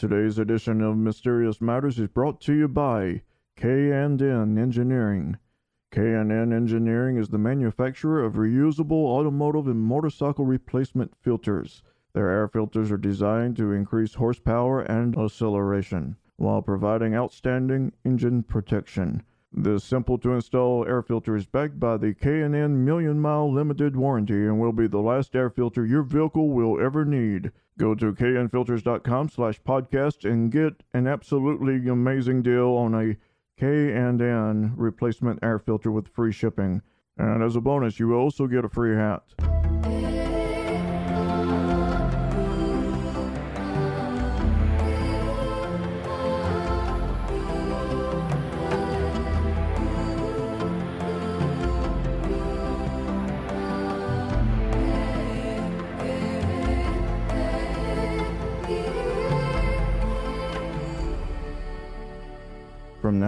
Today's edition of Mysterious Matters is brought to you by K&N Engineering. K&N Engineering is the manufacturer of reusable automotive and motorcycle replacement filters. Their air filters are designed to increase horsepower and acceleration while providing outstanding engine protection. This simple to install air filter is backed by the K&N Million Mile Limited Warranty and will be the last air filter your vehicle will ever need. Go to knfilters.com slash podcast and get an absolutely amazing deal on a K&N replacement air filter with free shipping. And as a bonus, you will also get a free hat.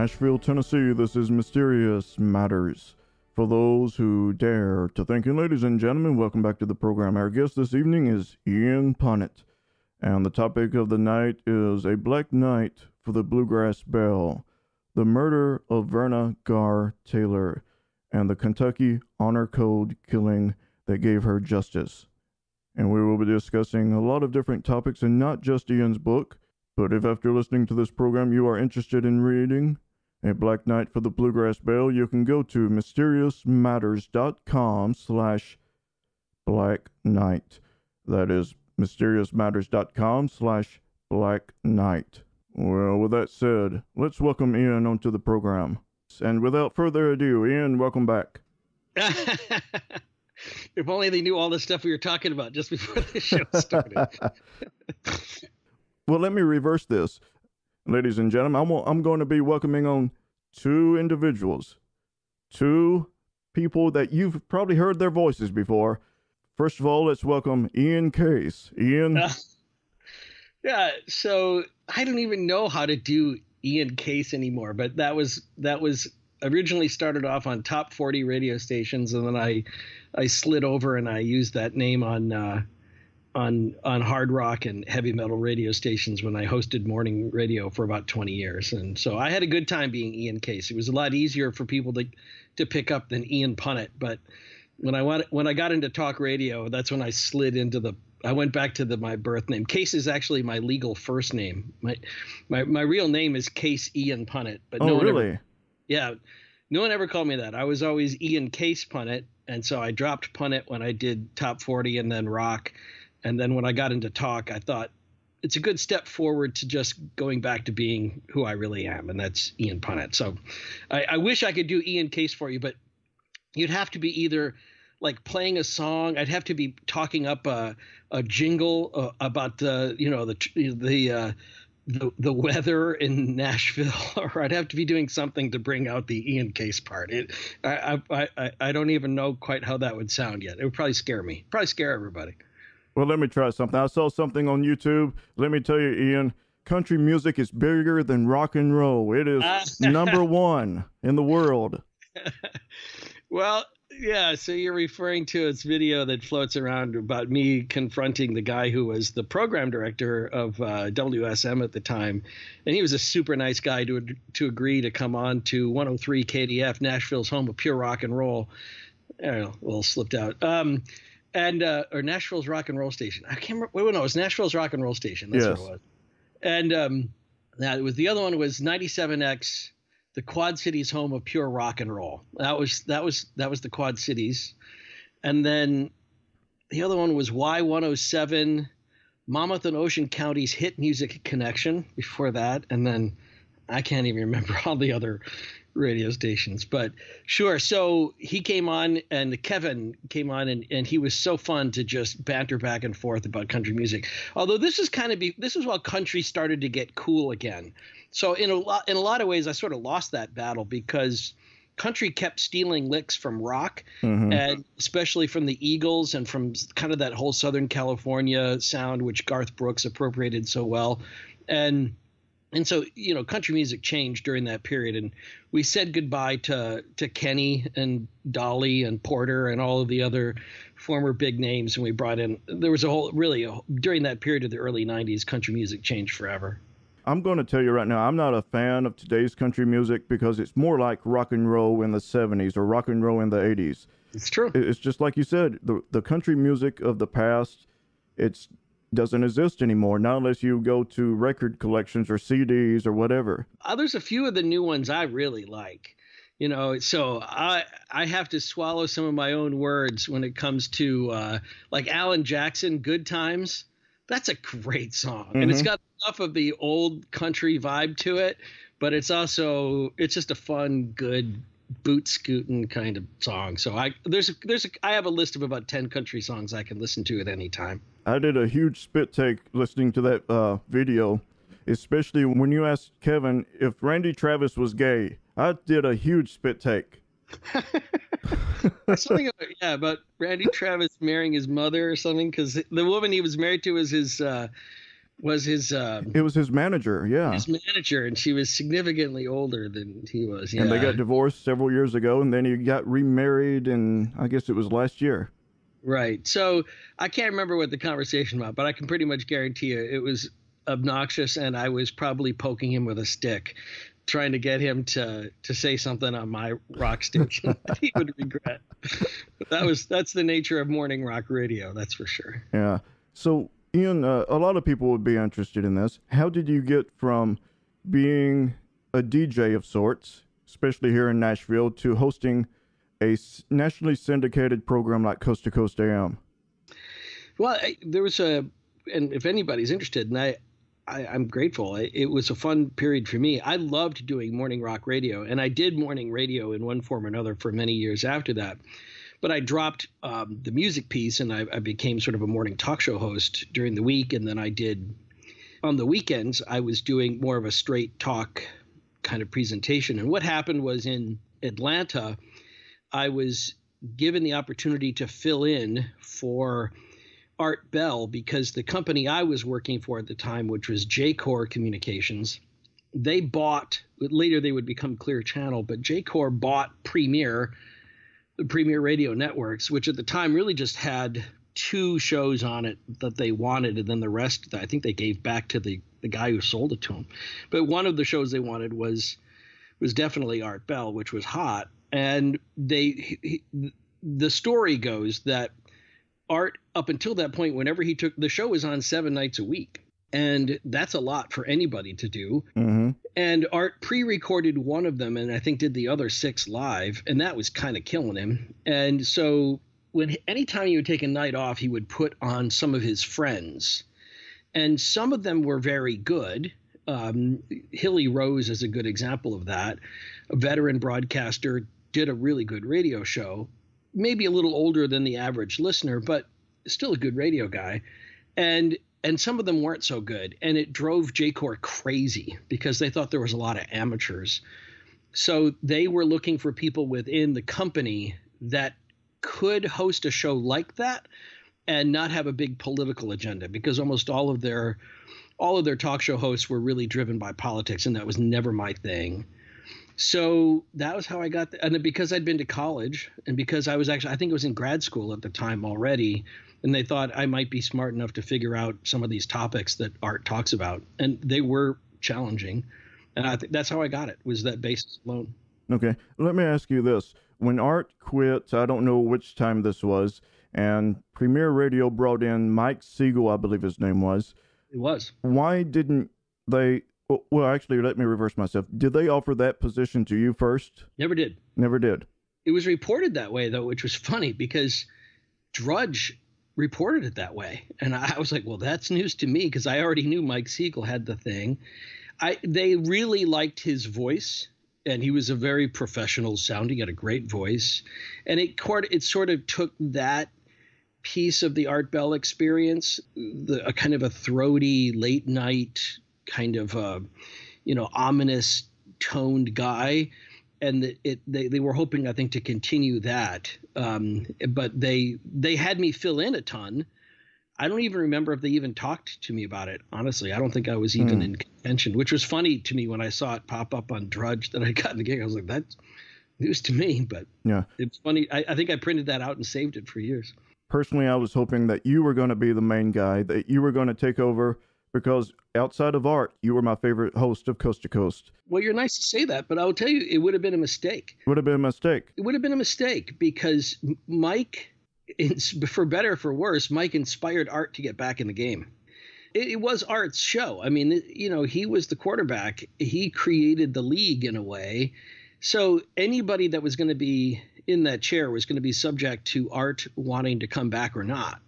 Nashville, Tennessee, this is Mysterious Matters. For those who dare to think, and ladies and gentlemen, welcome back to the program. Our guest this evening is Ian Punnett, and the topic of the night is A Black Night for the Bluegrass Belle, the murder of Verna Garr Taylor, and the Kentucky Honor Code killing that gave her justice. And we will be discussing a lot of different topics and not just Ian's book. But if after listening to this program you are interested in reading A Black Night for the Bluegrass Belle, you can go to mysteriousmatters.com slash black Knight. That is mysteriousmatters.com slash black Knight. Well, with that said, let's welcome Ian onto the program. And without further ado, Ian, welcome back. if only they knew all the stuff we were talking about just before the show started. Well, let me reverse this. Ladies and gentlemen, I'm, I'm going to be welcoming on two individuals, two people that you've probably heard their voices before. First of all, let's welcome Ian Case. Ian. Uh, yeah, so I don't even know how to do Ian Case anymore, but that was that was originally started off on top 40 radio stations and then I I slid over and I used that name on uh, on on hard rock and heavy metal radio stations when I hosted morning radio for about 20 years, and so I had a good time being Ian Case. It was a lot easier for people to to pick up than Ian Punnett, but when I went when I got into talk radio, that's when I slid into the I went back to the my birth name. Case is actually my legal first name. My my my real name is Case Ian Punnett, but oh, no one really? Ever, yeah, no one ever called me that. I was always Ian Case Punnett, and so I dropped Punnett when I did top 40 and then rock and then when I got into talk, I thought it's a good step forward to just going back to being who I really am, and that's Ian Punnett. So I, I wish I could do Ian Case for you, but you'd have to be either like playing a song. I'd have to be talking up a, a jingle uh, about the you know the the uh, the the weather in Nashville, or I'd have to be doing something to bring out the Ian Case part. It I I I, I don't even know quite how that would sound yet. It would probably scare me. Probably scare everybody. Well, let me try something. I saw something on YouTube. Let me tell you, Ian, country music is bigger than rock and roll. It is number one in the world. well, yeah, so you're referring to its video that floats around about me confronting the guy who was the program director of uh, WSM at the time, and he was a super nice guy to to agree to come on to 103 KDF, Nashville's home of pure rock and roll. I don't know, a little slipped out. Um, and uh, or Nashville's Rock and Roll Station. I can't remember. Wait, no, it was Nashville's Rock and Roll Station. That's yes. what it was. And um, that was the other one was 97X, the Quad Cities home of pure rock and roll. That was that was that was the Quad Cities, and then the other one was Y107, Monmouth and Ocean County's hit music connection. Before that, and then I can't even remember all the other radio stations. But sure. So he came on, and Kevin came on, and, and he was so fun to just banter back and forth about country music. Although this is kind of be this is while country started to get cool again. So in a lot in a lot of ways, I sort of lost that battle because country kept stealing licks from rock mm-hmm. and especially from the eagles and from kind of that whole southern california sound which garth brooks appropriated so well and and so you know country music changed during that period and we said goodbye to to kenny and dolly and porter and all of the other former big names and we brought in there was a whole really a, during that period of the early 90s country music changed forever I'm going to tell you right now, I'm not a fan of today's country music because it's more like rock and roll in the 70s or rock and roll in the 80s. It's true. It's just like you said, the the country music of the past, it's doesn't exist anymore. Not unless you go to record collections or CDs or whatever. Uh, there's a few of the new ones I really like. You know, so I I have to swallow some of my own words when it comes to uh, like Alan Jackson, "Good Times." That's a great song, mm-hmm. and it's mm-hmm. got enough of the old country vibe to it, but it's also it's just a fun, good boot scooting kind of song. So I there's a, there's a, I have a list of about ten country songs I can listen to at any time. I did a huge spit take listening to that uh, video, especially when you asked Kevin if Randy Travis was gay. I did a huge spit take. something about, yeah about Randy Travis marrying his mother or something because the woman he was married to was his uh, was his um, it was his manager yeah. his manager and she was significantly older than he was yeah. and they got divorced several years ago and then he got remarried and i guess it was last year. Right. So i can't remember what the conversation was, but i can pretty much guarantee you it was obnoxious and i was probably poking him with a stick trying to get him to to say something on my rock station that he would regret. That was that's the nature of morning rock radio that's for sure. Yeah. So Ian, uh, a lot of people would be interested in this. How did you get from being a DJ of sorts, especially here in Nashville, to hosting a nationally syndicated program like Coast to Coast AM? Well, I, there was a, and if anybody's interested, and I, I am grateful. It was a fun period for me. I loved doing morning rock radio, and I did morning radio in one form or another for many years after that but I dropped um, the music piece and I, I, became sort of a morning talk show host during the week. And then I did on the weekends, I was doing more of a straight talk kind of presentation. And what happened was in Atlanta, I was given the opportunity to fill in for Art Bell because the company I was working for at the time, which was Jacor Communications, they bought later they would become Clear Channel, but Jacor bought Premiere the Premiere Radio Networks, which at the time really just had two shows on it that they wanted, and then the rest I think they gave back to the the guy who sold it to them. But one of the shows they wanted was was definitely Art Bell, which was hot, and they he, the story goes that Art up until that point, whenever he took the show was on seven nights a week and that's a lot for anybody to do. Mm-hmm. And Art pre-recorded one of them, and I think did the other six live, and that was kind of killing him. And so when anytime he would take a night off, he would put on some of his friends, and some of them were very good. Um, Hilly Rose is a good example of that. A veteran broadcaster did a really good radio show, maybe a little older than the average listener, but still a good radio guy. And and some of them weren't so good. And it drove Jacor crazy because they thought there was a lot of amateurs. So they were looking for people within the company that could host a show like that and not have a big political agenda because almost all of their all of their talk show hosts were really driven by politics and that was never my thing. So that was how I got the, and because I'd been to college and because I was actually I think it was in grad school at the time already and they thought I might be smart enough to figure out some of these topics that art talks about, and they were challenging, and I think that's how I got it was that basis alone. Okay, let me ask you this: When Art quit, I don't know which time this was, and Premiere Radio brought in Mike Siegel, I believe his name was. It was. Why didn't they? Well, actually, let me reverse myself. Did they offer that position to you first? Never did. Never did. It was reported that way, though, which was funny because Drudge reported it that way. And I was like, well, that's news to me because I already knew Mike Siegel had the thing. I they really liked his voice and he was a very professional sounding, had a great voice. And it it sort of took that piece of the Art Bell experience, the a kind of a throaty late night kind of uh, you know ominous toned guy and it, they, they were hoping I think to continue that, um, but they they had me fill in a ton. I don't even remember if they even talked to me about it. Honestly, I don't think I was even mm. in contention, which was funny to me when I saw it pop up on Drudge that I got in the gig. I was like, that's news to me, but yeah, it's funny. I, I think I printed that out and saved it for years. Personally, I was hoping that you were going to be the main guy, that you were going to take over because outside of art, you were my favorite host of Coast to Coast. Well, you're nice to say that, but I'll tell you, it would have been a mistake. Would have been a mistake. It would have been a mistake because Mike, for better or for worse, Mike inspired Art to get back in the game. It, it was Art's show. I mean, you know, he was the quarterback. He created the league in a way. So anybody that was going to be in that chair was going to be subject to Art wanting to come back or not.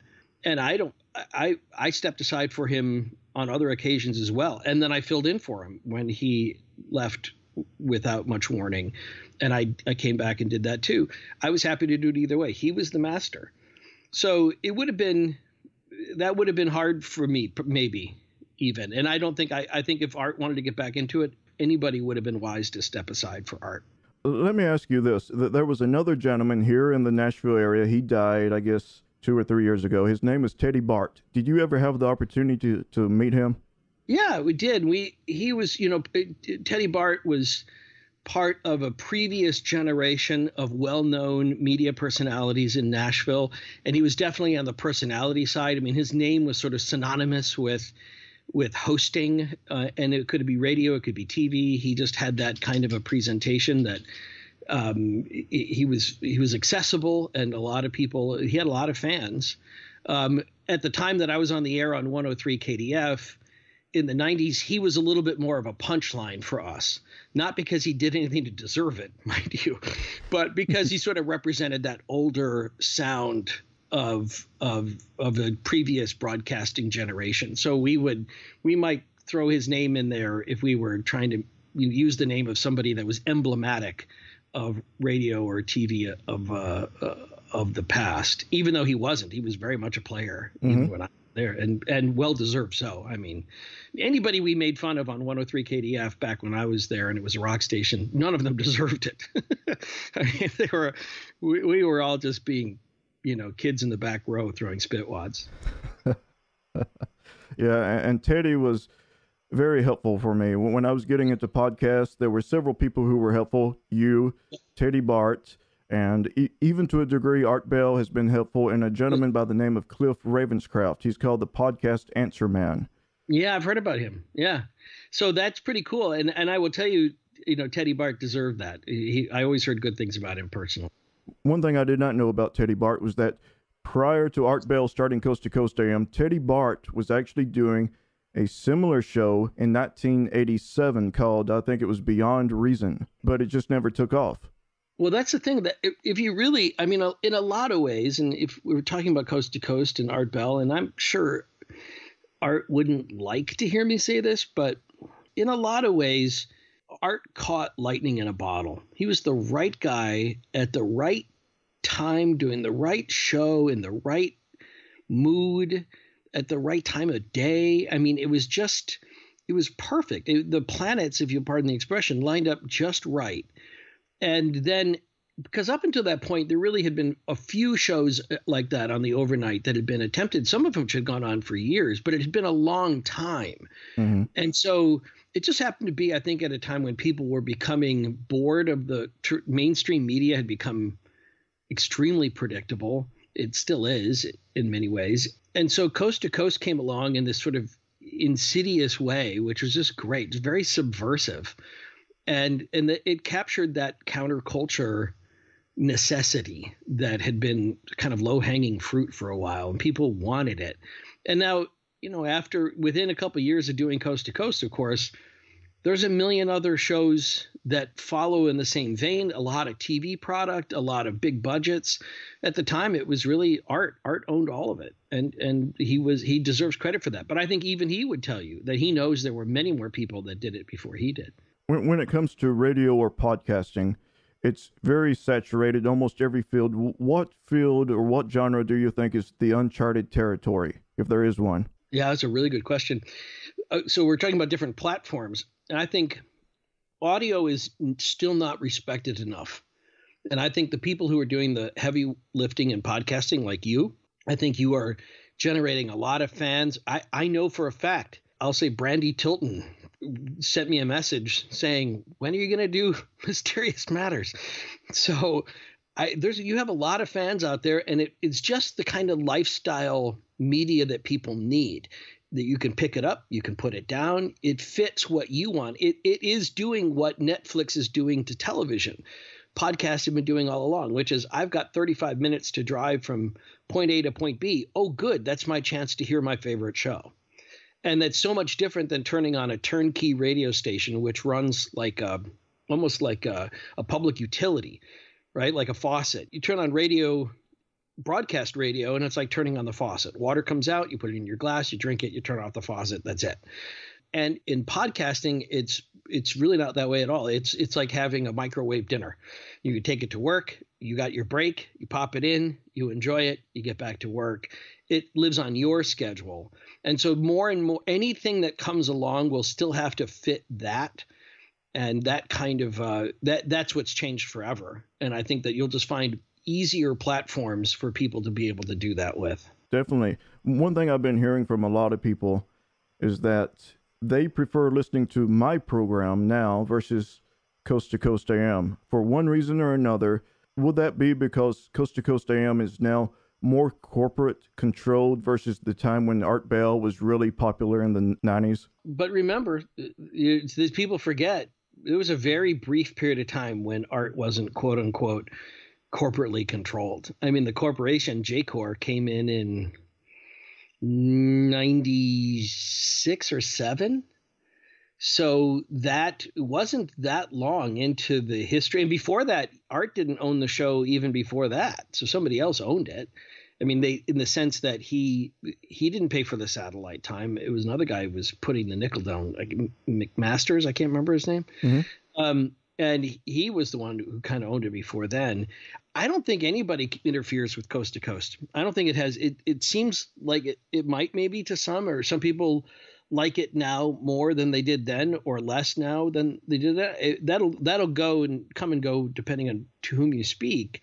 And I don't. I I stepped aside for him on other occasions as well. And then I filled in for him when he left without much warning. And I, I came back and did that too. I was happy to do it either way. He was the master. So it would have been, that would have been hard for me, maybe even. And I don't think, I, I think if Art wanted to get back into it, anybody would have been wise to step aside for Art. Let me ask you this. There was another gentleman here in the Nashville area. He died, I guess, two or three years ago. His name was Teddy Bart. Did you ever have the opportunity to, to meet him? Yeah, we did. We he was, you know, Teddy Bart was part of a previous generation of well-known media personalities in Nashville, and he was definitely on the personality side. I mean, his name was sort of synonymous with with hosting, uh, and it could be radio, it could be TV. He just had that kind of a presentation that um, he was he was accessible, and a lot of people. He had a lot of fans. Um, at the time that I was on the air on 103 KDF in the 90s, he was a little bit more of a punchline for us. Not because he did anything to deserve it, mind you, but because he sort of represented that older sound of of of the previous broadcasting generation. So we would we might throw his name in there if we were trying to use the name of somebody that was emblematic of radio or TV of uh, uh, of the past. Even though he wasn't, he was very much a player mm-hmm. when I was there, and and well deserved so. I mean, anybody we made fun of on 103 KDF back when I was there, and it was a rock station, none of them deserved it. I mean, they were we, we were all just being, you know, kids in the back row throwing spit wads. yeah, and Teddy was very helpful for me. When I was getting into podcasts, there were several people who were helpful. You, Teddy Bart, and e- even to a degree, Art Bell has been helpful, and a gentleman by the name of Cliff Ravenscraft. He's called the Podcast Answer Man. Yeah, I've heard about him. Yeah, so that's pretty cool. And and I will tell you, you know, Teddy Bart deserved that. He, I always heard good things about him personally. One thing I did not know about Teddy Bart was that prior to Art Bell starting Coast to Coast AM, Teddy Bart was actually doing a similar show in 1987 called, I think it was Beyond Reason, but it just never took off. Well, that's the thing that if, you really, I mean, in a lot of ways, and if we were talking about Coast to Coast and Art Bell, and I'm sure Art wouldn't like to hear me say this, but in a lot of ways, Art caught lightning in a bottle. He was the right guy at the right time, doing the right show in the right mood at the right time of day. I mean, it was just, it was perfect. It, the planets, if you pardon the expression, lined up just right. And then, because up until that point, there really had been a few shows uh, like that on the overnight that had been attempted, some of which had gone on for years, but it had been a long time. Mm-hmm. And so it just happened to be, I think, at a time when people were becoming bored of the tr- mainstream media, had become extremely predictable. It still is in many ways and so Coast to Coast came along in this sort of insidious way, which was just great. It's very subversive, and and the, it captured that counterculture necessity that had been kind of low hanging fruit for a while, and people wanted it. And now, you know, after within a couple of years of doing Coast to Coast, of course, there's a million other shows that follow in the same vein a lot of tv product a lot of big budgets. At the time it was really art art owned all of it. And and he was he deserves credit for that. But i think even he would tell you that he knows there were many more people that did it before he did. When, when it comes to radio or podcasting it's very saturated almost every field. What field or what genre do you think is the uncharted territory if there is one? Yeah that's a really good question. Uh, so we're talking about different platforms. And I think audio is still not respected enough. And I think the people who are doing the heavy lifting and podcasting, like you, I think you are generating a lot of fans. I, I know for a fact, I'll say Brandy Tilton sent me a message saying, "When are you going to do Mysterious Matters?" So, I, there's you have a lot of fans out there, and it, it's just the kind of lifestyle media that people need. That you can pick it up, you can put it down. It fits what you want. It it is doing what Netflix is doing to television. Podcasts have been doing all along, which is I've got 35 minutes to drive from point A to point B. Oh, good, that's my chance to hear my favorite show and that's so much different than turning on a turnkey radio station which runs like a almost like a, a, public utility right like a faucet you turn on radio broadcast radio and it's like turning on the faucet. Water comes out you put it in your glass you drink it you turn off the faucet that's it. And in podcasting it's it's really not that way at all. It's it's like having a microwave dinner. You take it to work you got your break you pop it in you enjoy it you get back to work. It lives on your schedule. And so more and more anything that comes along will still have to fit that and that kind of uh, that that's what's changed forever. And I think that you'll just find easier platforms for people to be able to do that with. Definitely. One thing I've been hearing from a lot of people is that they prefer listening to my program now versus Coast to Coast AM for one reason or another. Would that be because Coast to Coast AM is now more corporate controlled versus the time when Art Bell was really popular in the 90s? But remember, these people forget there was a very brief period of time when art wasn't quote unquote corporately controlled. I mean, the corporation Jacor came in in 96 or 7 so that wasn't that long into the history and before that art didn't own the show even before that so somebody else owned it I mean, they in the sense that he he didn't pay for the satellite time. It was another guy who was putting the nickel down, like McMasters. I can't remember his name. Mm-hmm. Um, and he was the one who kind of owned it before then. I don't think anybody interferes with coast to coast. I don't think it has. It it seems like it it might maybe to some or some people like it now more than they did then or less now than they did that. It, that'll that'll go and come and go depending on to whom you speak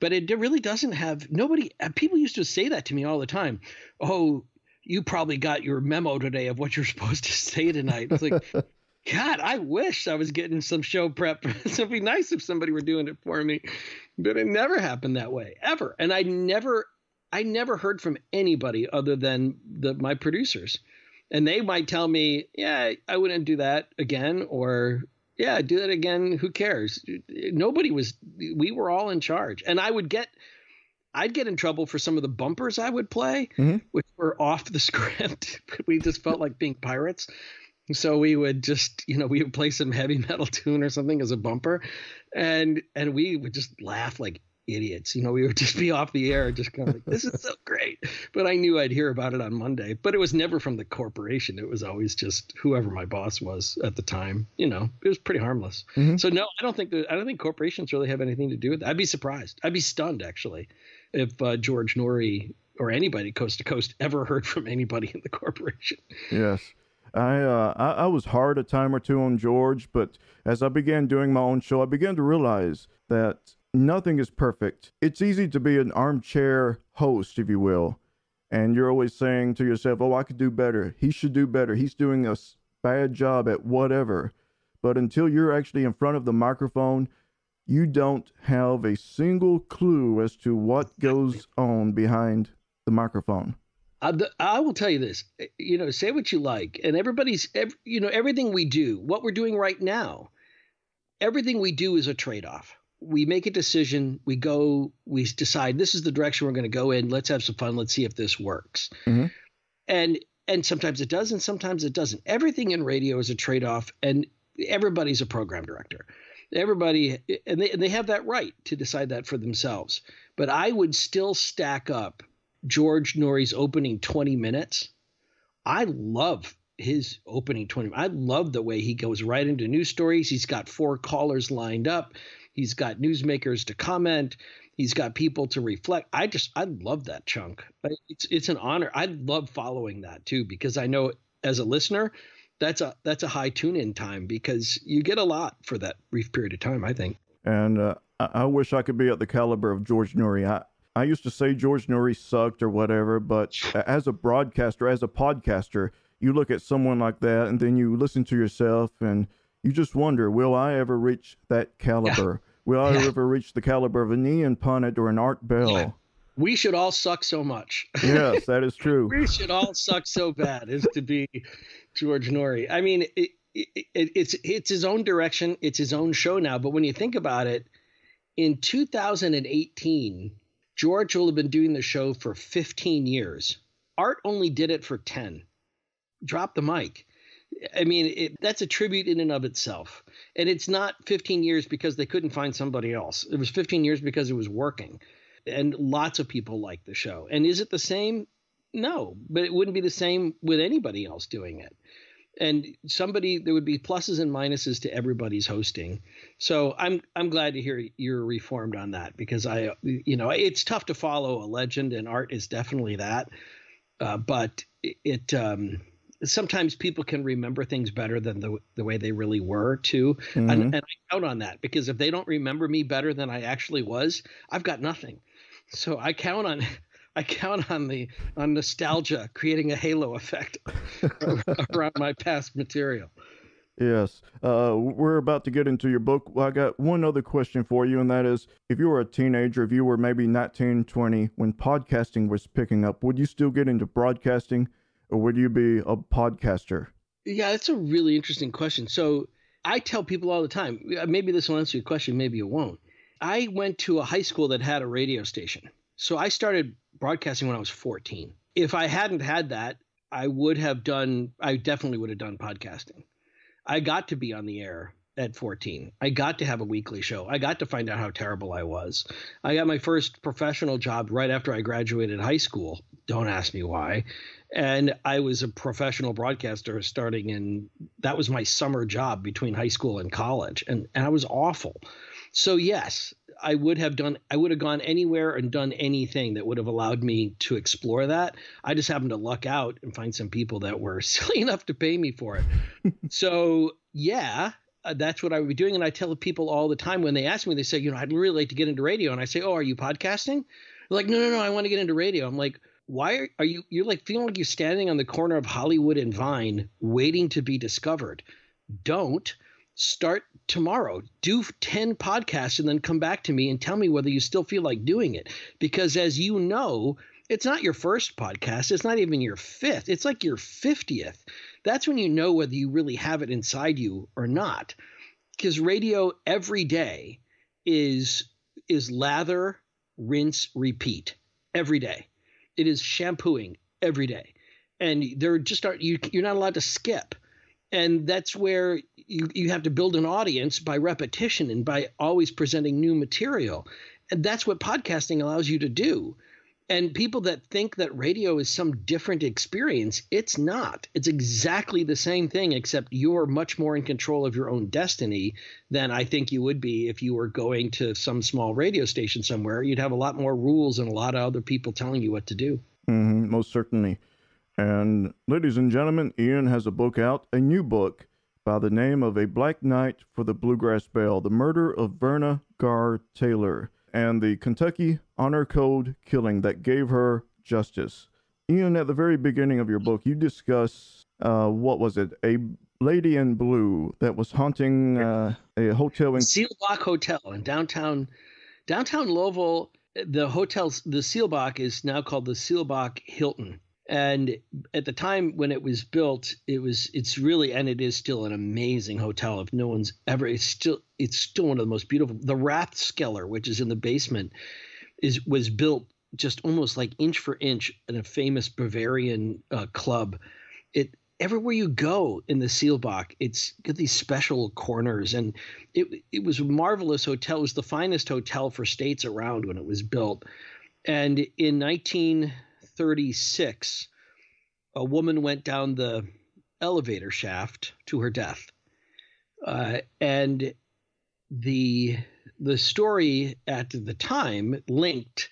but it really doesn't have nobody uh, people used to say that to me all the time oh you probably got your memo today of what you're supposed to say tonight it's like god i wish i was getting some show prep it'd be nice if somebody were doing it for me but it never happened that way ever and i never i never heard from anybody other than the my producers and they might tell me yeah i wouldn't do that again or yeah, do that again. Who cares? Nobody was. We were all in charge, and I would get. I'd get in trouble for some of the bumpers I would play, mm-hmm. which were off the script. we just felt like being pirates. So we would just, you know, we would play some heavy metal tune or something as a bumper, and and we would just laugh like idiots. You know, we would just be off the air, just kind of like, this is so great. But I knew I'd hear about it on Monday. But it was never from the corporation. It was always just whoever my boss was at the time. You know, it was pretty harmless. Mm-hmm. So no, I don't think that, I don't think corporations really have anything to do with it. I'd be surprised. I'd be stunned actually if uh, George Noory or anybody coast to coast ever heard from anybody in the corporation. Yes. I, uh, I, I was hard a time or two on George, but as I began doing my own show, I began to realize that nothing is perfect. It's easy to be an armchair host, if you will, and you're always saying to yourself, "Oh, I could do better. He should do better. He's doing a bad job at whatever." But until you're actually in front of the microphone, you don't have a single clue as to what goes on behind the microphone. I will tell you this, you know, say what you like, and everybody's, every, you know, everything we do, what we're doing right now, everything we do is a trade off we make a decision, we go, we decide this is the direction we're going to go in. Let's have some fun. Let's see if this works. Mm-hmm. And and sometimes it does, and sometimes it doesn't. Everything in radio is a trade off, and everybody's a program director. Everybody, and they and they have that right to decide that for themselves. But I would still stack up George Noory's opening twenty minutes. I love his opening 20 i love the way he goes right into news stories he's got four callers lined up He's got newsmakers to comment. He's got people to reflect. I just I love that chunk. It's it's an honor. I love following that too because I know as a listener, that's a that's a high tune in time because you get a lot for that brief period of time. I think. And uh, I wish I could be at the caliber of George Noory. I I used to say George Noory sucked or whatever, but as a broadcaster, as a podcaster, you look at someone like that and then you listen to yourself and you just wonder, will I ever reach that caliber? Yeah. Will I yeah. ever reach the caliber of an Ian Punnett or an Art Bell? Yeah. We should all suck so much. yes, that is true. we should all suck so bad as to be George Noory. I mean, it, it, it, it's it's his own direction. It's his own show now. But when you think about it, in 2018, George will have been doing the show for 15 years. Art only did it for 10. Drop the mic. I mean, it, that's a tribute in and of itself. And it's not 15 years because they couldn't find somebody else. It was 15 years because it was working. And lots of people like the show. And is it the same? No, but it wouldn't be the same with anybody else doing it and somebody there would be pluses and minuses to everybody's hosting. So i'm i'm glad to hear you're reformed on that because i you know it's tough to follow a legend and art is definitely that. Uh, but it um, sometimes people can remember things better than the the way they really were too. Mm-hmm. and, and i count on that because if they don't remember me better than i actually was i've got nothing. So i count on I count on the on nostalgia creating a halo effect around my past material. Yes. Uh, we're about to get into your book. Well, I got one other question for you, and that is if you were a teenager, if you were maybe 19, 20, when podcasting was picking up, would you still get into broadcasting or would you be a podcaster? Yeah, that's a really interesting question. So I tell people all the time, maybe this will answer your question, maybe it won't. I went to a high school that had a radio station. So I started broadcasting when I was 14. If I hadn't had that, I would have done, I definitely would have done podcasting. I got to be on the air at 14. I got to have a weekly show. I got to find out how terrible I was. I got my first professional job right after I graduated high school. Don't ask me why. And I was a professional broadcaster starting in that was my summer job between high school and college. And and I was awful. So yes, I would have done I would have gone anywhere and done anything that would have allowed me to explore that. I just happened to luck out and find some people that were silly enough to pay me for it. so yeah, uh, that's what I would be doing. And I tell people all the time when they ask me, they say, you know, I'd really like to get into radio. And I say, oh, are you podcasting? They're like, no, no, no, I want to get into radio. I'm like, why are, are you? You're like feeling like you're standing on the corner of Hollywood and Vine, waiting to be discovered. Don't start tomorrow. Do 10 podcasts and then come back to me and tell me whether you still feel like doing it. Because as you know it's not your first podcast. It's not even your fifth. It's like your 50th that's when you know whether you really have it inside you or not. Because radio every day is is lather rinse repeat every day. It is shampooing every day. And there just aren't you you're not allowed to skip and that's where you, you have to build an audience by repetition and by always presenting new material. And that's what podcasting allows you to do. And people that think that radio is some different experience it's not. It's exactly the same thing except you're much more in control of your own destiny than i think you would be if you were going to some small radio station somewhere. You'd have a lot more rules and a lot of other people telling you what to do. Mm-hmm, most certainly and, ladies and gentlemen, Ian has a book out, a new book by the name of A Black Night for the Bluegrass Belle The Murder of Verna Garr Taylor and the Kentucky Honor Code killing that gave her justice. Ian, at the very beginning of your book, you discuss uh, what was it? A lady in blue that was haunting uh, a hotel in Seelbach Hotel in downtown downtown Louisville. The hotel, the Seelbach, is now called the Seelbach Hilton and at the time when it was built it was it's really and it is still an amazing hotel. If no one's ever it's still it's still one of the most beautiful the rathskeller which is in the basement is was built just almost like inch for inch in a famous bavarian uh, club. It everywhere you go in the Seelbach, it's got these special corners, and it it was a marvelous hotel. It was the finest hotel for states around when it was built, and in 19 36, a woman went down the elevator shaft to her death. Uh, and the the story at the time linked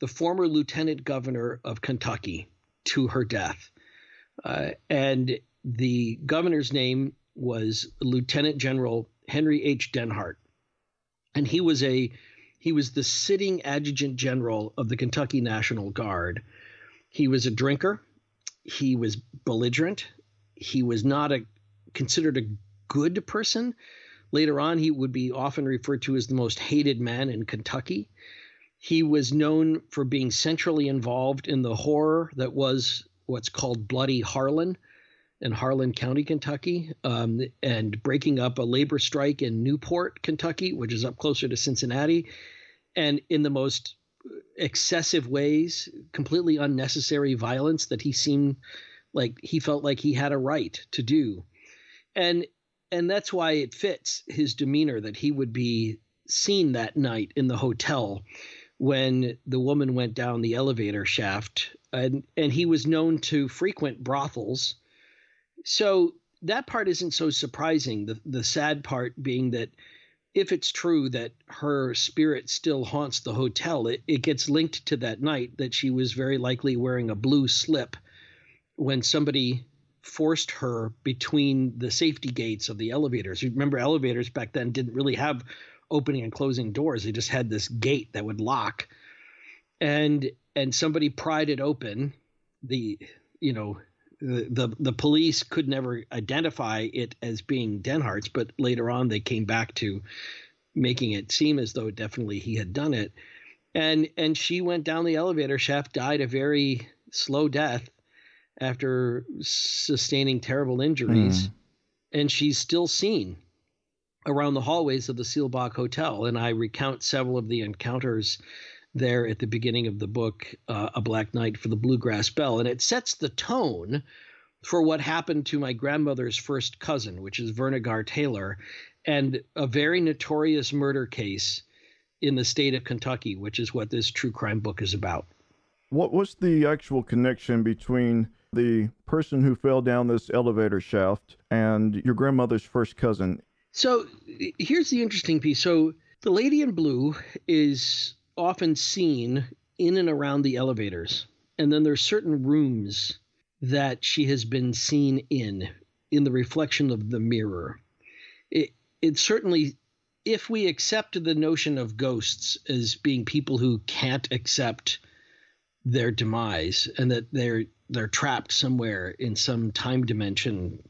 the former lieutenant governor of Kentucky to her death. Uh, and the governor's name was Lieutenant General Henry H. Denhardt. And he was a He was the sitting adjutant general of the Kentucky National Guard. He was a drinker. He was belligerent. He was not a considered a good person. Later on, he would be often referred to as the most hated man in Kentucky. He was known for being centrally involved in the horror that was what's called Bloody Harlan in Harlan County, Kentucky, um, and breaking up a labor strike in Newport, Kentucky, which is up closer to Cincinnati, and in the most excessive ways, completely unnecessary violence that he seemed like he felt like he had a right to do. And and that's why it fits his demeanor that he would be seen that night in the hotel when the woman went down the elevator shaft. And and he was known to frequent brothels. So that part isn't so surprising. The the sad part being that if it's true that her spirit still haunts the hotel it, it gets linked to that night that she was very likely wearing a blue slip when somebody forced her between the safety gates of the elevators. Remember elevators back then didn't really have opening and closing doors. They just had this gate that would lock. And and somebody pried it open. The you know the, the the police could never identify it as being Denhardt's, but later on they came back to making it seem as though definitely he had done it. And and she went down the elevator shaft, died a very slow death after sustaining terrible injuries. Mm. And she's still seen around the hallways of the Seelbach Hotel. And I recount several of the encounters there at the beginning of the book, uh, A Black Night for the Bluegrass Belle. And it sets the tone for what happened to my grandmother's first cousin, which is Verna Garr Taylor, and a very notorious murder case in the state of Kentucky, which is what this true crime book is about. What was the actual connection between the person who fell down this elevator shaft and your grandmother's first cousin? So here's the interesting piece. So the lady in blue is often seen in and around the elevators. And then there's certain rooms that she has been seen in in the reflection of the mirror. It it certainly if we accept the notion of ghosts as being people who can't accept their demise and that they're they're trapped somewhere in some time dimension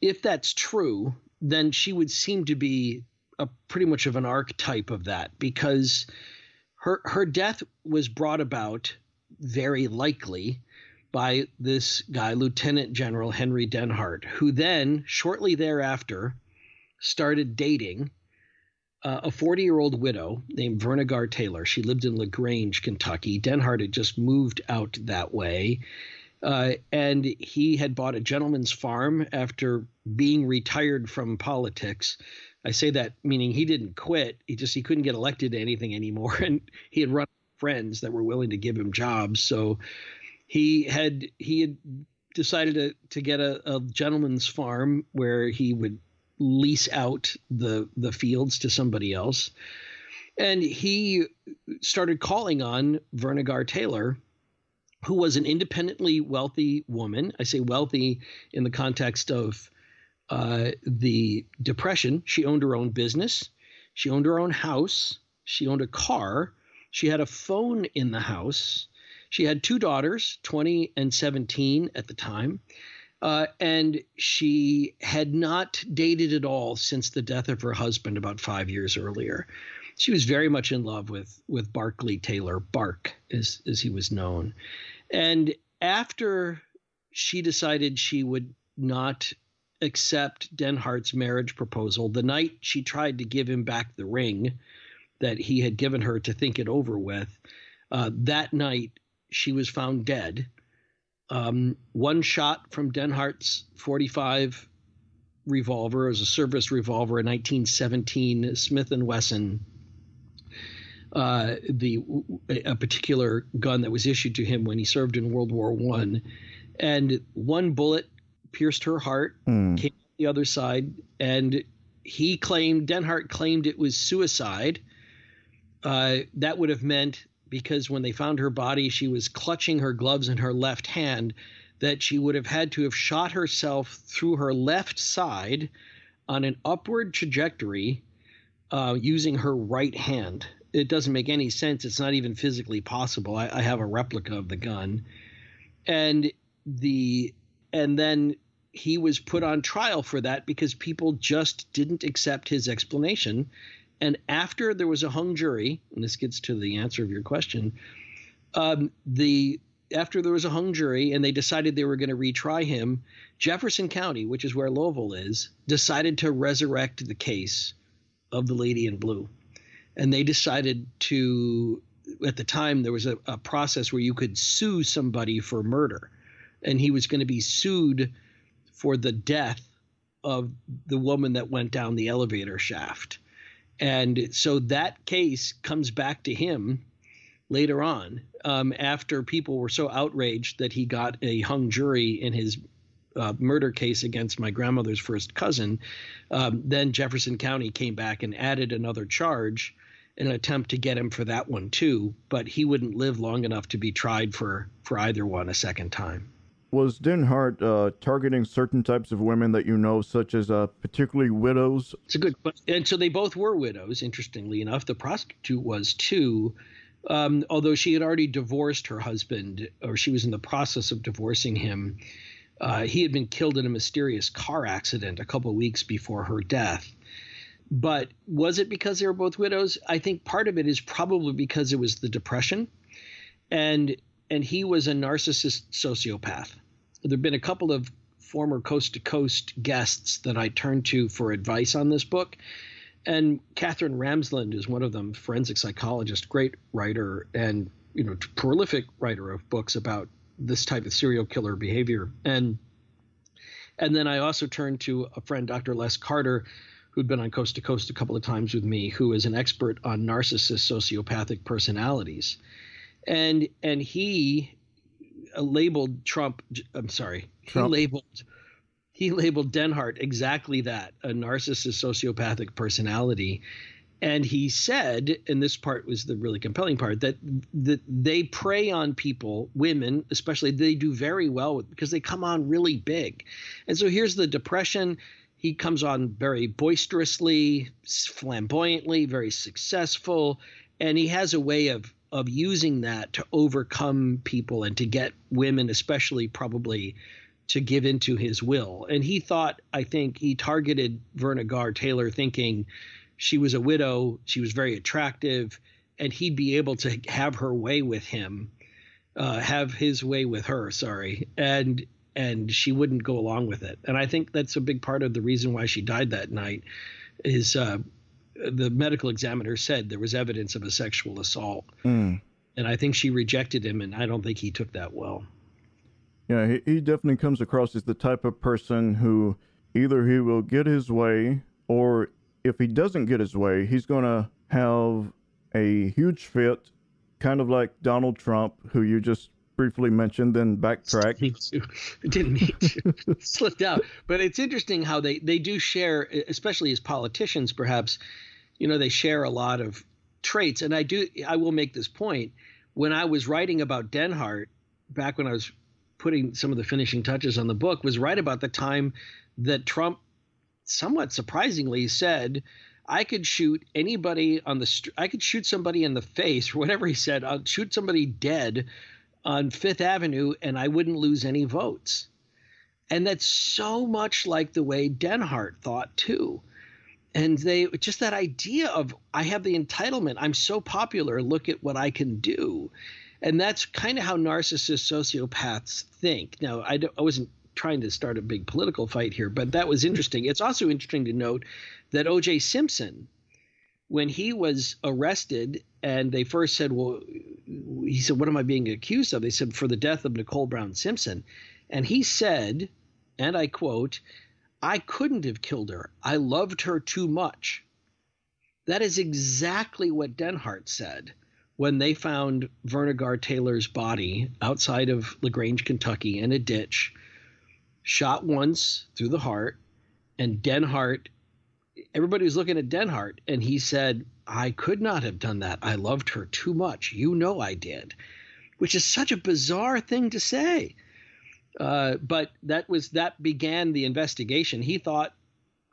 if that's true then she would seem to be a pretty much of an archetype of that because her her death was brought about very likely by this guy Lieutenant General Henry Denhardt who then shortly thereafter started dating uh, a 40 year old widow named Verna Garr Taylor. She lived in LaGrange, Kentucky. Denhardt had just moved out that way. Uh, and he had bought a gentleman's farm after being retired from politics. I say that meaning he didn't quit. He just he couldn't get elected to anything anymore, and he had run friends that were willing to give him jobs. So he had he had decided to to get a, a gentleman's farm where he would lease out the the fields to somebody else. And he started calling on Verna Garr Taylor who was an independently wealthy woman. I say wealthy in the context of uh, the Depression. She owned her own business, she owned her own house, she owned a car, she had a phone in the house. She had two daughters, 20 and 17 at the time. Uh, and she had not dated at all since the death of her husband about five years earlier. She was very much in love with with Barclay Taylor, Bark as as he was known, and after she decided she would not accept Denhardt's marriage proposal, the night she tried to give him back the ring that he had given her to think it over with, uh, that night she was found dead. Um, one shot from Denhardt's 45 revolver. As a service revolver, a 1917 Smith and Wesson. Uh, the a particular gun that was issued to him when he served in World War One, and one bullet pierced her heart, mm. came the other side, and he claimed Denhardt claimed it was suicide. Uh, that would have meant because when they found her body, she was clutching her gloves in her left hand, that she would have had to have shot herself through her left side on an upward trajectory uh, using her right hand It doesn't make any sense. It's not even physically possible. I, I have a replica of the gun, and the and then he was put on trial for that because people just didn't accept his explanation. And after there was a hung jury, and this gets to the answer of your question, um, the after there was a hung jury and they decided they were going to retry him, Jefferson County, which is where Louisville is, decided to resurrect the case of the lady in blue. And they decided to, at the time, there was a, a process where you could sue somebody for murder. And he was going to be sued for the death of the woman that went down the elevator shaft. And so that case comes back to him later on um, after people were so outraged that he got a hung jury in his uh, murder case against my grandmother's first cousin. Um, then Jefferson County came back and added another charge in an attempt to get him for that one too, but he wouldn't live long enough to be tried for for either one a second time. Was Denhardt uh, targeting certain types of women that you know, such as uh, particularly widows? It's a good, question. and so they both were widows. Interestingly enough, the prostitute was too um, although she had already divorced her husband, or she was in the process of divorcing him. Uh, he had been killed in a mysterious car accident a couple weeks before her death. But was it because they were both widows? I think part of it is probably because it was the depression, and and he was a narcissist sociopath. There've been a couple of former coast to coast guests that I turned to for advice on this book, and Katherine Ramsland is one of them, forensic psychologist, great writer, and you know, prolific writer of books about this type of serial killer behavior. And and then I also turned to a friend, Dr. Les Carter, who'd been on Coast to Coast a couple of times with me, who is an expert on narcissist sociopathic personalities. And and he uh, labeled Trump. I'm sorry, Trump. he labeled he labeled Denhardt exactly that a narcissist sociopathic personality. And he said, and this part was the really compelling part, that that they prey on people, women especially, they do very well with because they come on really big. And so here's the depression. He comes on very boisterously, flamboyantly, very successful, and he has a way of of using that to overcome people and to get women, especially probably to give into his will. And he thought, I think, he targeted Verna Garr Taylor thinking she was a widow, she was very attractive, and he'd be able to have her way with him, uh, have his way with her, sorry. And and she wouldn't go along with it. And I think that's a big part of the reason why she died that night is uh, the medical examiner said there was evidence of a sexual assault. Mm. And I think she rejected him, and I don't think he took that well. Yeah, he, he definitely comes across as the type of person who either he will get his way, or if he doesn't get his way, he's going to have a huge fit, kind of like Donald Trump, who you just briefly mentioned, then backtrack. Didn't mean to. Slipped out. But it's interesting how they, they do share, especially as politicians, perhaps, you know, they share a lot of traits. And I do, I will make this point. When I was writing about Denhardt, back when I was putting some of the finishing touches on the book was right about the time that Trump somewhat surprisingly said I could shoot anybody on the street. I could shoot somebody in the face or whatever he said. I'll shoot somebody dead on Fifth Avenue and I wouldn't lose any votes. And that's so much like the way Denhardt thought too. And they just that idea of I have the entitlement. I'm so popular. Look at what I can do. And that's kind of how narcissist sociopaths think. Now, I, I wasn't trying to start a big political fight here, but that was interesting. It's also interesting to note that O.J. Simpson, when he was arrested, and they first said, Well, he said, What am I being accused of? They said, For the death of Nicole Brown Simpson. And he said, and I quote, I couldn't have killed her. I loved her too much. That is exactly what Denhardt said when they found Verna Garr Taylor's body outside of LaGrange, Kentucky, in a ditch, shot once through the heart, and Denhardt, everybody was looking at Denhardt, and he said, I could not have done that. I loved her too much. You know I did, which is such a bizarre thing to say. Uh, but that was that began the investigation. He thought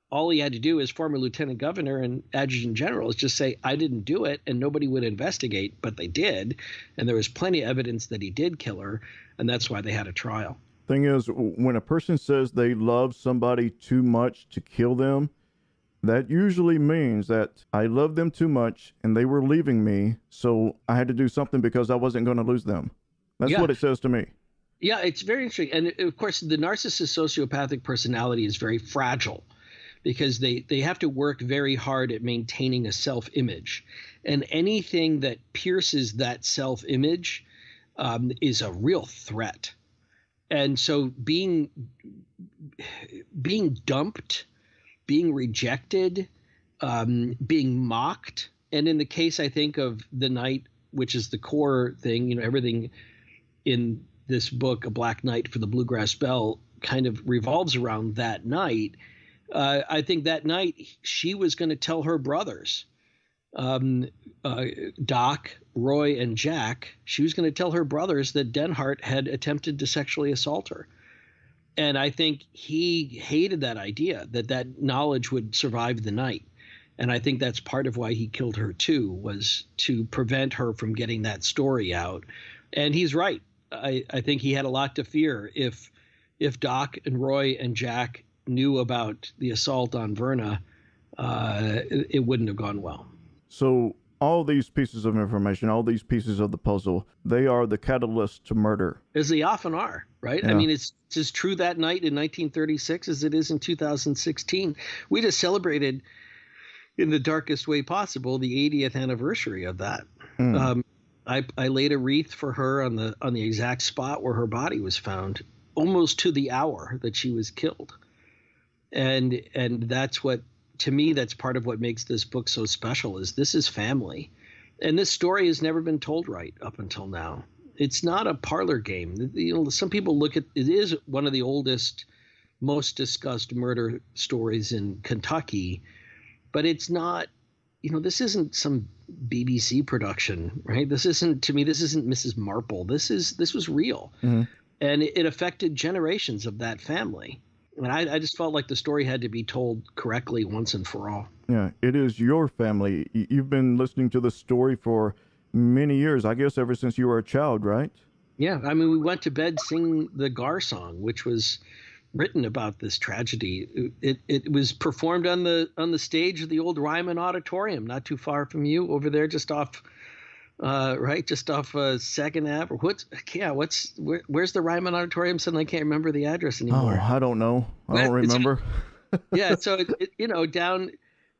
all he had to do as former lieutenant governor and adjutant general is just say I didn't do it, and nobody would investigate, but they did, and there was plenty of evidence that he did kill her, and that's why they had a trial. Thing is, when a person says they love somebody too much to kill them, that usually means that I loved them too much and they were leaving me, so I had to do something because I wasn't going to lose them. That's yeah. what it says to me. Yeah, it's very interesting. And of course, the narcissist sociopathic personality is very fragile because they, they have to work very hard at maintaining a self image. And anything that pierces that self image um, is a real threat. And so being being dumped, being rejected, um, being mocked, and in the case I think of the night, which is the core thing, you know, everything in this book, A Black Night for the Bluegrass Belle, kind of revolves around that night uh, I think that night she was going to tell her brothers, um, uh, Doc, Roy, and Jack, she was going to tell her brothers that Denhardt had attempted to sexually assault her. And I think he hated that idea that that knowledge would survive the night. And I think that's part of why he killed her too, was to prevent her from getting that story out. And he's right. I, I think he had a lot to fear if if Doc and Roy and Jack knew about the assault on Verna, uh, it, it wouldn't have gone well. So all these pieces of information, all these pieces of the puzzle, they are the catalyst to murder. As they often are, right? Yeah. I mean, it's, it's as true that night in 1936 as it is in 2016. We just celebrated, in the darkest way possible, the 80th anniversary of that. Mm. Um, I, I laid a wreath for her on the on the exact spot where her body was found, almost to the hour that she was killed. And and that's what to me that's part of what makes this book so special is this is family. And this story has never been told right up until now. It's not a parlor game. You know some people look at it is one of the oldest most discussed murder stories in kentucky but it's not you know this isn't some bbc production right this isn't to me this isn't mrs marple this is this was real mm-hmm. and it, it affected generations of that family and I, I, just felt like the story had to be told correctly once and for all. Yeah, it is your family. You've been listening to the story for many years, I guess, ever since you were a child, right? Yeah, I mean, we went to bed singing the Garr song, which was written about this tragedy. It it was performed on the on the stage of the old Ryman Auditorium, not too far from you, over there, just off uh, right, just off uh, Second Ave. Or what's yeah? What's where, where's the Ryman Auditorium? Suddenly, I can't remember the address anymore. Oh, I don't know. I don't remember. yeah, so it, it, you know down,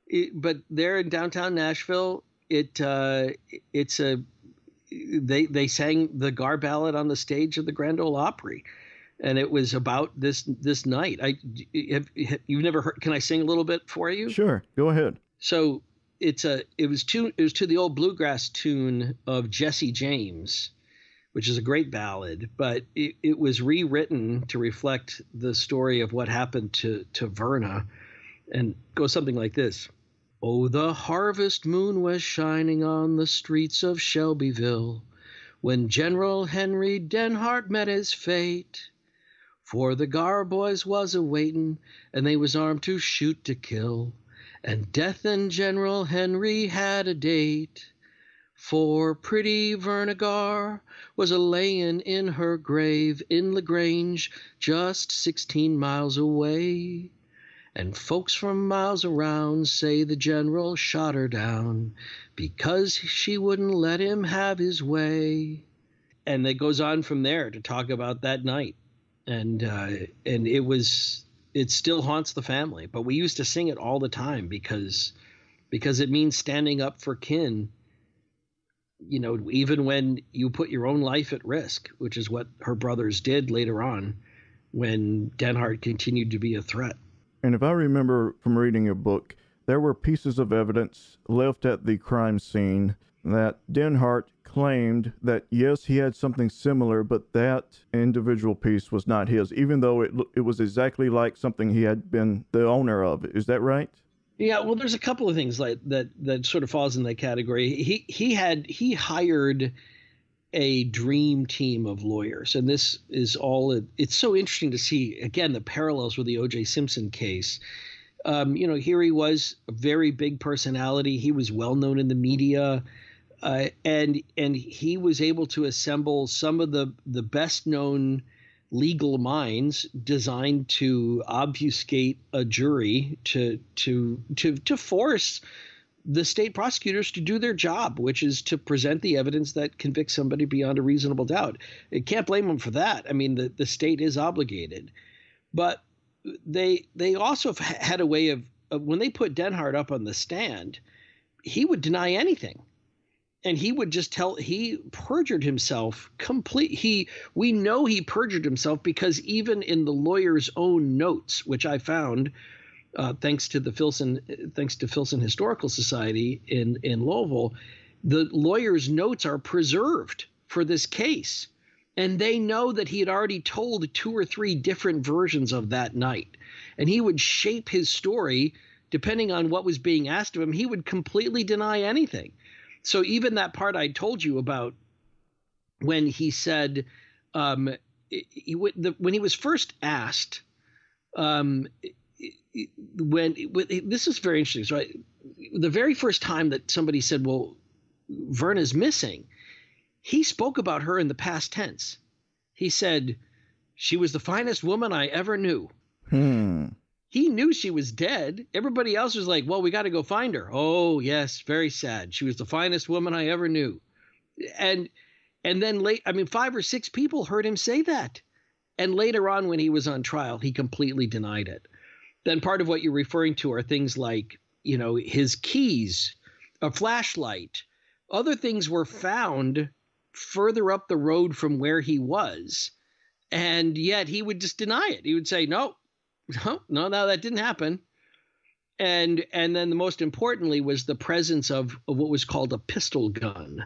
it, but there in downtown Nashville, it uh, it's a they they sang the Garr ballad on the stage of the Grand Ole Opry, and it was about this this night. I have, you've never heard? Can I sing a little bit for you? Sure, go ahead. So it's a it was to it was to the old bluegrass tune of Jesse James, which is a great ballad, but it, it was rewritten to reflect the story of what happened to to Verna, and goes something like this. Oh, the harvest moon was shining on the streets of Shelbyville when General Henry Denhardt met his fate. For the Garr boys was a waitin', and they was armed to shoot to kill and Death and General Henry had a date. For pretty Verna Garr was a layin' in her grave in LaGrange, just sixteen miles away. And folks from miles around say the general shot her down because she wouldn't let him have his way. And it goes on from there to talk about that night, and uh, and it was it still haunts the family. But we used to sing it all the time because because it means standing up for kin. You know, even when you put your own life at risk, which is what her brothers did later on, when Denhardt continued to be a threat. And if I remember from reading your book, there were pieces of evidence left at the crime scene that Denhardt claimed that yes, he had something similar, but that individual piece was not his, even though it it was exactly like something he had been the owner of. Is that right? Yeah, well, there's a couple of things like that that sort of falls in that category. He he had he hired a dream team of lawyers, and this is all. It's so interesting to see again the parallels with the O.J. Simpson case. Um, you know, here he was, a very big personality. He was well known in the media, uh, and and he was able to assemble some of the the best known legal minds designed to obfuscate a jury to to to to force the state prosecutors to do their job, which is to present the evidence that convicts somebody beyond a reasonable doubt. It can't blame them for that. I mean, the, the state is obligated, but they they also had a way of, of when they put Denhardt up on the stand, he would deny anything and he would just tell he perjured himself complete he we know he perjured himself because even in the lawyer's own notes which i found uh, thanks to the filson thanks to filson historical society in in louisville the lawyer's notes are preserved for this case. And they know that he had already told two or three different versions of that night. And he would shape his story depending on what was being asked of him he would completely deny anything so even that part I told you about when he said um, he, the, when he was first asked um, when, this is very interesting. Right the very first time that somebody said well verna's missing he spoke about her in the past tense. He said she was the finest woman i ever knew. Hmm he knew she was dead. Everybody else was like, well, we got to go find her. Oh, yes, very sad. She was the finest woman I ever knew. And and then late, I mean, five or six people heard him say that. And later on, when he was on trial, he completely denied it. Then part of what you're referring to are things like, you know, his keys, a flashlight, other things were found further up the road from where he was. And yet he would just deny it. He would say, no, no, no, no, that didn't happen. And and then the most importantly was the presence of, of what was called a pistol gun,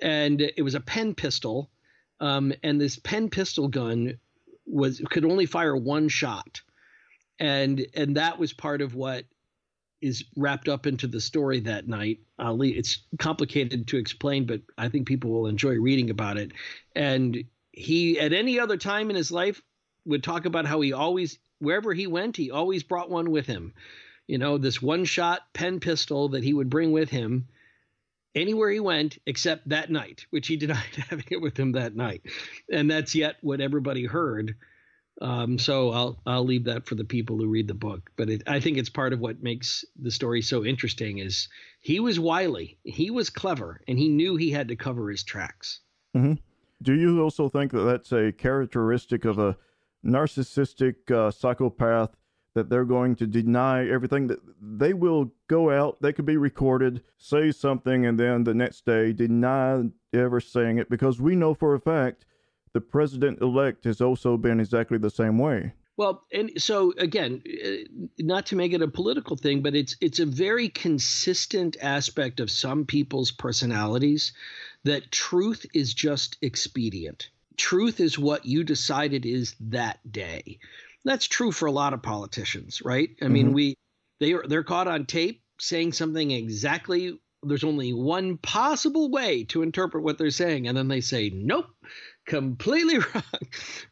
and it was a pen pistol, um, and this pen pistol gun was could only fire one shot, and and that was part of what is wrapped up into the story that night. Ali, it's complicated to explain, but I think people will enjoy reading about it. And he, at any other time in his life, would talk about how he always wherever he went, he always brought one with him. You know, this one shot pen pistol that he would bring with him anywhere he went except that night, which he denied having it with him that night. And that's yet what everybody heard. Um, so I'll I'll leave that for the people who read the book. But it, I think it's part of what makes the story so interesting is he was wily, he was clever, and he knew he had to cover his tracks. Mm-hmm. Do you also think that that's a characteristic of a narcissistic uh, psychopath that they're going to deny everything that they will go out they could be recorded say something and then the next day deny ever saying it because we know for a fact the president elect has also been exactly the same way. Well, and so again, uh, not to make it a political thing, but it's it's a very consistent aspect of some people's personalities that truth is just expedient truth is what you decided is that day. That's true for a lot of politicians, right? I mm-hmm. mean, we they are they're caught on tape saying something exactly there's only one possible way to interpret what they're saying and then they say nope completely wrong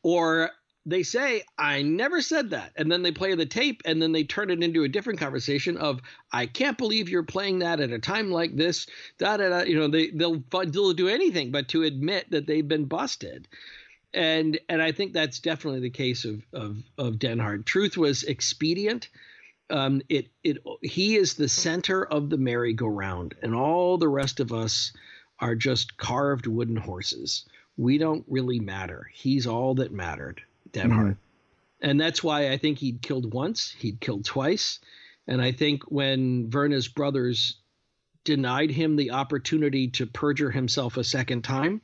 or they say, I never said that. And then they play the tape and then they turn it into a different conversation of, I can't believe you're playing that at a time like this. Da, da, da. You know, they, they'll, they'll do anything but to admit that they've been busted. And and I think that's definitely the case of of, of Denhardt. Truth was expedient. Um, it it he is the center of the merry-go-round, and all the rest of us are just carved wooden horses. We don't really matter. He's all that mattered. Denhardt. Mm-hmm. And that's why I think he'd killed once, he'd killed twice. And I think when Verna's brothers denied him the opportunity to perjure himself a second time,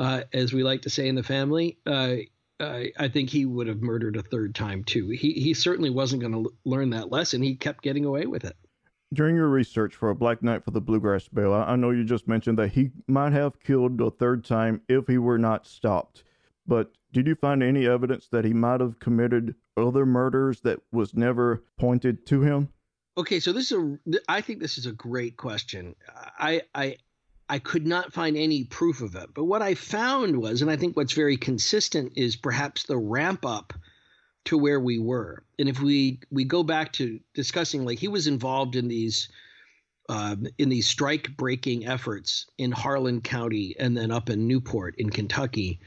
uh, as we like to say in the family, uh, I think he would have murdered a third time too. He he certainly wasn't going to l- learn that lesson. He kept getting away with it. During your research for a Black Night for the Bluegrass Belle, I know you just mentioned that he might have killed a third time if he were not stopped. But did you find any evidence that he might have committed other murders that was never pointed to him? Okay, so this is a I think this is a great question. I I I could not find any proof of it. But what I found was and I think what's very consistent is perhaps the ramp up to where we were. And if we we go back to discussing, like he was involved in these um, in these strike breaking efforts in Harlan County and then up in Newport in Kentucky.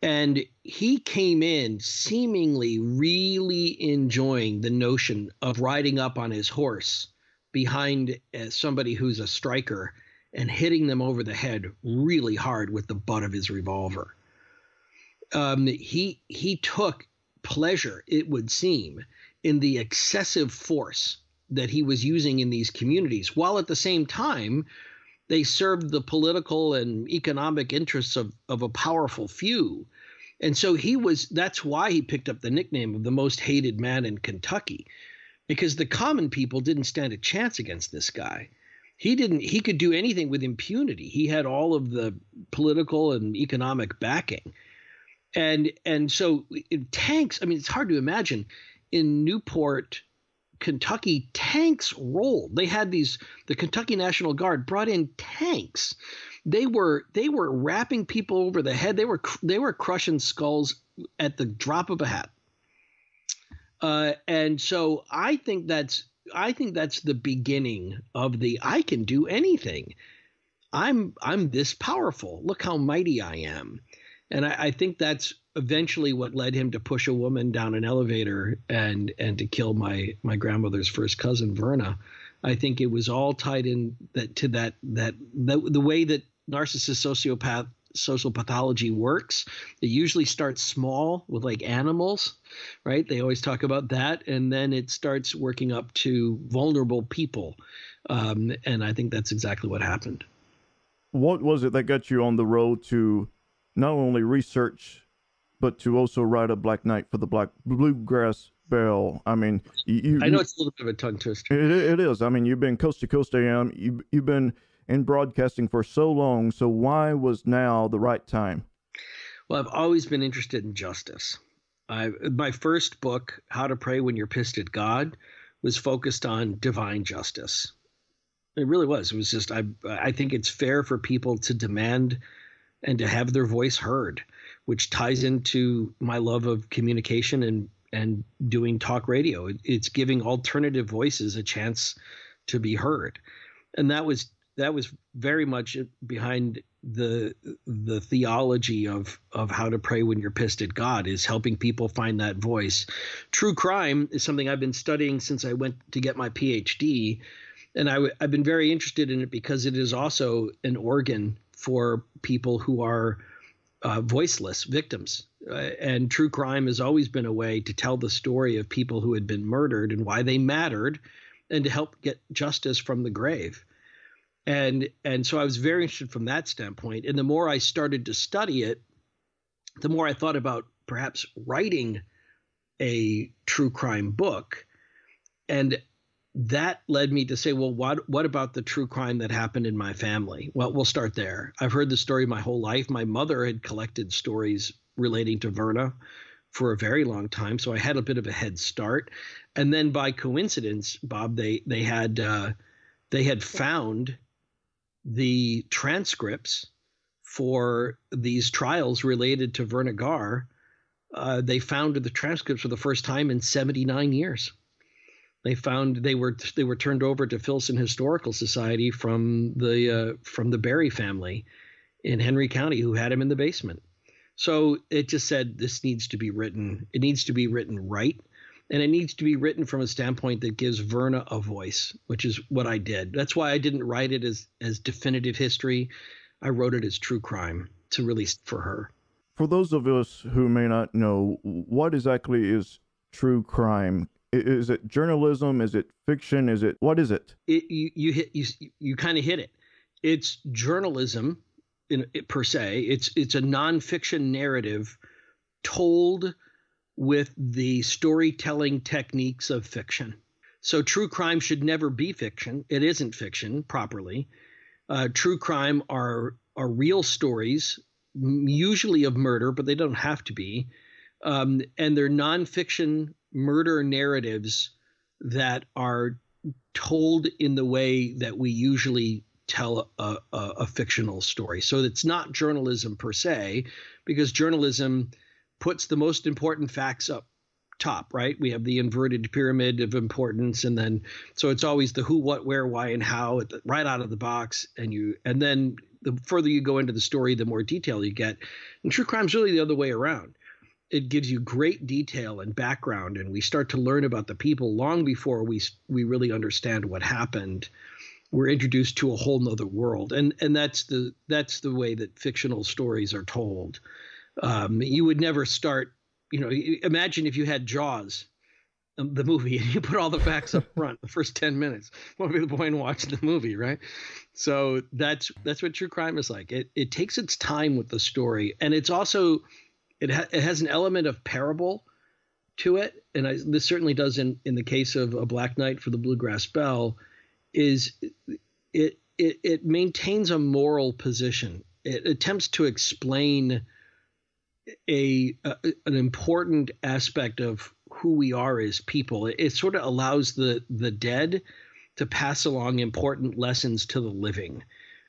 And he came in seemingly really enjoying the notion of riding up on his horse behind uh, somebody who's a striker and hitting them over the head really hard with the butt of his revolver. Um, he he took pleasure, it would seem, in the excessive force that he was using in these communities, while at the same time they served the political and economic interests of, of a powerful few. And so he was that's why he picked up the nickname of the most hated man in Kentucky, because the common people didn't stand a chance against this guy. He didn't he could do anything with impunity. He had all of the political and economic backing. And and so tanks, I mean it's hard to imagine in Newport Kentucky tanks rolled. They had these the Kentucky National Guard brought in tanks. They were they were wrapping people over the head. They were they were crushing skulls at the drop of a hat. Uh, and so I think that's I think that's the beginning of the I can do anything. I'm I'm this powerful. Look how mighty I am. And I, I think that's eventually what led him to push a woman down an elevator and and to kill my my grandmother's first cousin Verna. I think it was all tied in that to that that the, the way that narcissist sociopath social pathology works. It usually starts small with like animals, right? They always talk about that, and then it starts working up to vulnerable people, um, and I think that's exactly what happened. What was it that got you on the road to not only research but to also write a Black Night for the Black Bluegrass Belle. I mean, you, I know it's a little bit of a tongue twister. It, it is. I mean, you've been coast to coast AM. You, you've been in broadcasting for so long. So why was now the right time? Well, I've always been interested in justice. I, my first book, How to Pray When You're Pissed at God, was focused on divine justice. It really was. It was just I. I think it's fair for people to demand and to have their voice heard which ties into my love of communication and and doing talk radio. it's giving alternative voices a chance to be heard, and that was that was very much behind the the theology of of how to pray when you're pissed at God is helping people find that voice. True crime is something I've been studying since I went to get my PhD, and i w- I've been very interested in it because it is also an organ for people who are uh, voiceless victims. Uh, and true crime has always been a way to tell the story of people who had been murdered and why they mattered and to help get justice from the grave. And and so I was very interested from that standpoint. And the more I started to study it, the more I thought about perhaps writing a true crime book. And that led me to say, well, what what about the true crime that happened in my family? Well, we'll start there. I've heard the story my whole life. My mother had collected stories relating to Verna for a very long time, so I had a bit of a head start. And then by coincidence, Bob, they they had uh, they had found the transcripts for these trials related to Verna Garr. Uh, they found the transcripts for the first time in 79 years they found they were they were turned over to Filson Historical Society from the uh, from the Berry family in Henry County, who had him in the basement. So it just said this needs to be written. It needs to be written right, and it needs to be written from a standpoint that gives Verna a voice, which is what I did. That's why I didn't write it as as definitive history. I wrote it as true crime to release for her. For those of us who may not know, what exactly is true crime? Is it journalism? Is it fiction? Is it what is it? it you, you hit you you kind of hit it. It's journalism in per se. It's it's a nonfiction narrative told with the storytelling techniques of fiction. So true crime should never be fiction. It isn't fiction properly. Uh, true crime are are real stories, usually of murder, but they don't have to be. Um, and they're nonfiction murder narratives that are told in the way that we usually tell a, a, a, fictional story. So it's not journalism per se, because journalism puts the most important facts up top, right? We have the inverted pyramid of importance, and then so it's always the who, what, where, why, and how the, right out of the box, and you and then the further you go into the story, the more detail you get. And true crime's really the other way around. It gives you great detail and background, and we start to learn about the people long before we we really understand what happened. We're introduced to a whole nother world, and and that's the that's the way that fictional stories are told. Um, you would never start you know, imagine if you had Jaws, um, the movie, and you put all the facts up front the first ten minutes. What would be the point in watching the movie, right? So that's that's what true crime is like. It it takes its time with the story, and it's also it ha- it has an element of parable to it, and I, this certainly does in in the case of a Black Night for the Bluegrass Belle, Is it it it maintains a moral position. It attempts to explain a, a, an important aspect of who we are as people. It, it, sort of allows the the dead to pass along important lessons to the living,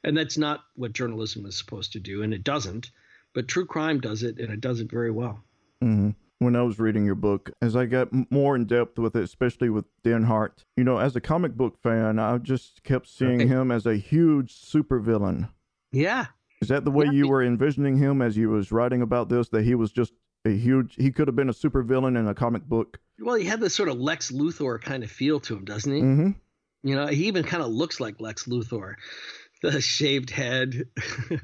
and that's not what journalism is supposed to do, and it doesn't. But true crime does it, and it does it very well. Mm-hmm. When I was reading your book, as I got more in depth with it, especially with Denhardt, you know, as a comic book fan, I just kept seeing right. him as a huge supervillain. Yeah, is that the way yeah, you were envisioning him as you was writing about this? That he was just a huge. He could have been a supervillain in a comic book. Well, he had this sort of Lex Luthor kind of feel to him, doesn't he? Mm-hmm. You know, he even kind of looks like Lex Luthor, the shaved head.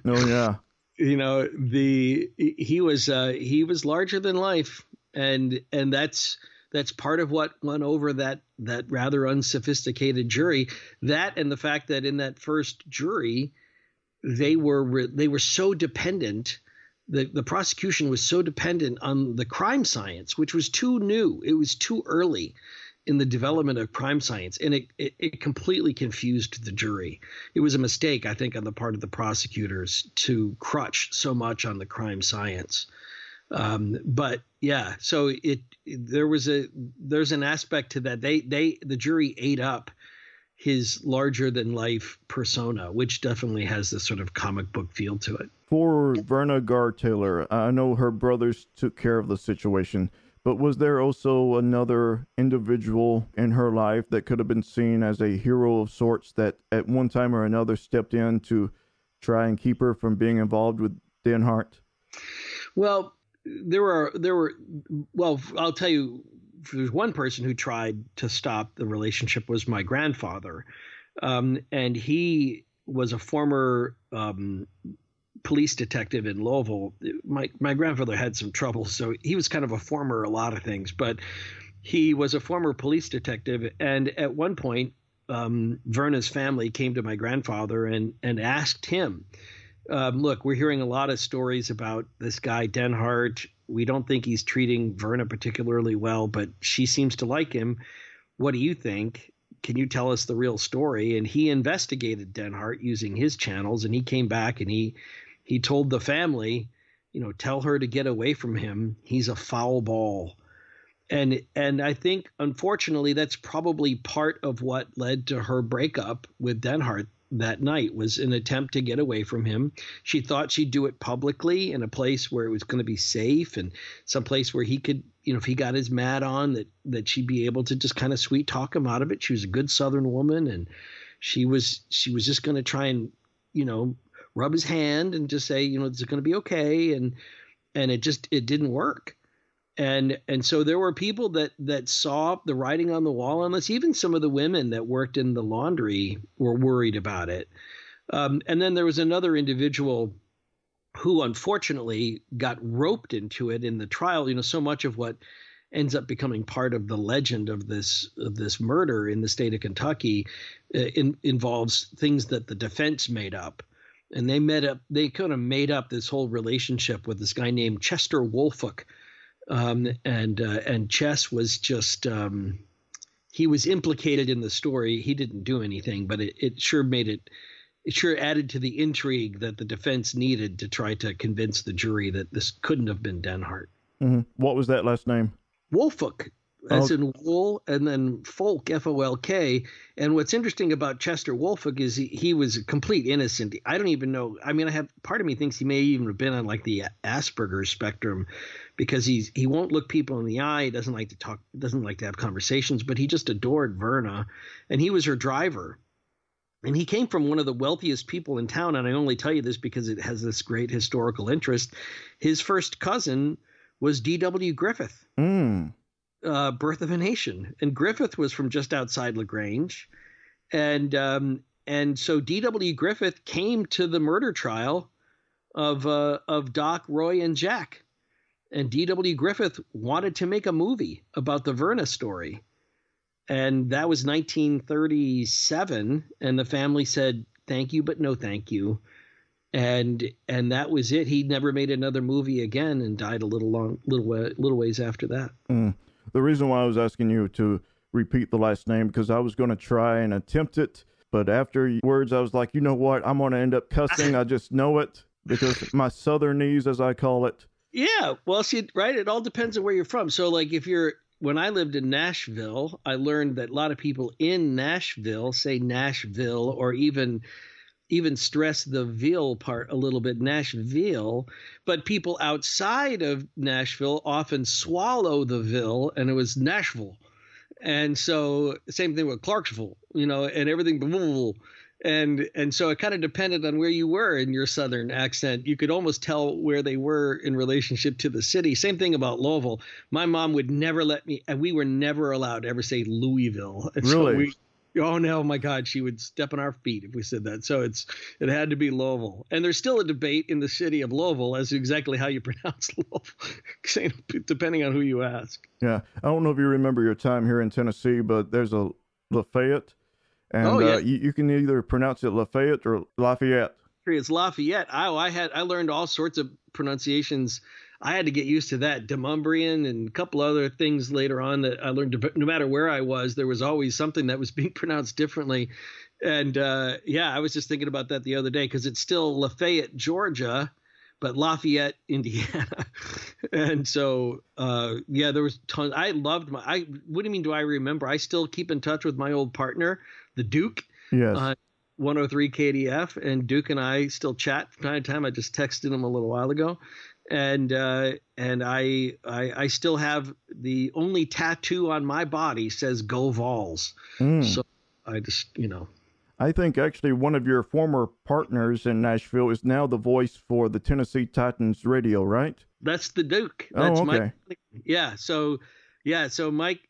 Oh yeah. you know the he was uh, he was larger than life, and and that's that's part of what went over that that rather unsophisticated jury. That and the fact that in that first jury they were they were so dependent the, the prosecution was so dependent on the crime science, which was too new. It was too early in the development of crime science, and it, it, it, completely confused the jury. It was a mistake, I think, on the part of the prosecutors to crutch so much on the crime science. Um, but yeah, so it there was a there's an aspect to that. They they the jury ate up his larger than life persona, which definitely has this sort of comic book feel to it. For Verna Garr Taylor, I know her brothers took care of the situation, but was there also another individual in her life that could have been seen as a hero of sorts that at one time or another stepped in to try and keep her from being involved with Denhardt? Well, there were there were well, I'll tell you there's one person who tried to stop the relationship was my grandfather, um, and he was a former um, police detective in Louisville. My my grandfather had some trouble, so he was kind of a former a lot of things, but he was a former police detective, and at one point, um, Verna's family came to my grandfather and and asked him. Um, look, we're hearing a lot of stories about this guy Denhardt we don't think he's treating Verna particularly well, but she seems to like him. What do you think? Can you tell us the real story? And he investigated Denhardt using his channels, and he came back and he he told the family, you know, tell her to get away from him. He's a foul ball. And and I think unfortunately that's probably part of what led to her breakup with Denhardt that night was an attempt to get away from him. She thought she'd do it publicly in a place where it was going to be safe and some place where he could, you know, if he got his mad on that that she'd be able to just kind of sweet talk him out of it. She was a good southern woman and she was she was just going to try and, you know, rub his hand and just say, you know, it's going to be okay? And and it just it didn't work. And and so there were people that that saw the writing on the wall unless even some of the women that worked in the laundry were worried about it. Um, and then there was another individual who unfortunately got roped into it in the trial you know so much of what ends up becoming part of the legend of this of this murder in the state of Kentucky uh, in, involves things that the defense made up and they met up they kind of made up this whole relationship with this guy named Chester Woolfolk, um, and uh, and Chess was just um, he was implicated in the story. He didn't do anything, but it, it sure made it it sure added to the intrigue that the defense needed to try to convince the jury that this couldn't have been Denhardt. Mm-hmm. What was that last name? Woolfolk. As oh. in wool, and then folk, F O L K. And what's interesting about Chester Woolfolk is he, he was a complete innocent. I don't even know. I mean, I have part of me thinks he may even have been on like the Asperger's spectrum, because he's he won't look people in the eye. He doesn't like to talk. Doesn't like to have conversations. But he just adored Verna, and he was her driver. And he came from one of the wealthiest people in town. And I only tell you this because it has this great historical interest. His first cousin was D.W. Griffith. Mm uh, Birth of a Nation, and Griffith was from just outside Lagrange, and um, and so D.W. Griffith came to the murder trial of uh, of Doc, Roy, and Jack, and D.W. Griffith wanted to make a movie about the Verna story, and that was 1937, and the family said thank you but no thank you and and that was it. He never made another movie again, and died a little long, little little ways after that. Mm the reason why I was asking you to repeat the last name because I was going to try and attempt it, but after words, I was like, you know what? I'm going to end up cussing. I just know it because my southernese, as I call it. Yeah, well, see, right. It all depends on where you're from. So, like, if you're when I lived in Nashville, I learned that a lot of people in Nashville say Nashville or even even stress the veal part a little bit, Nashville, but people outside of Nashville often swallow the ville, and it was Nashville. And so same thing with Clarksville, you know, and everything and and so it kind of depended on where you were in your southern accent. You could almost tell where they were in relationship to the city. Same thing about Louisville. My mom would never let me, and we were never allowed to ever say Louisville. And really? So we, oh no, my God, she would step on our feet if we said that. So it's it had to be Louisville, and there's still a debate in the city of Louisville as to exactly how you pronounce Louisville, depending on who you ask. Yeah, I don't know if you remember your time here in Tennessee, but there's a Lafayette, and oh, yeah. uh, you, you, can either pronounce it Lafayette or Lafayette. It's Lafayette. Oh, I had I learned all sorts of pronunciations I had to get used to that Demonbreun and a couple other things later on that I learned. No matter where I was, there was always something that was being pronounced differently. And uh, yeah, I was just thinking about that the other day because it's still Lafayette, Georgia, but Lafayette, Indiana. and so uh, yeah, there was tons. I loved my. I what do you mean? Do I remember? I still keep in touch with my old partner, the Duke. Yes. Uh, 103 KDF, and Duke and I still chat from time to time. I just texted him a little while ago, and uh, and I, I, I still have the only tattoo on my body says "Go Vols." Mm. So I just you know. I think actually one of your former partners in Nashville is now the voice for the Tennessee Titans radio, right? That's the Duke. Oh, That's oh, okay. Mike. Yeah. So yeah. So Mike,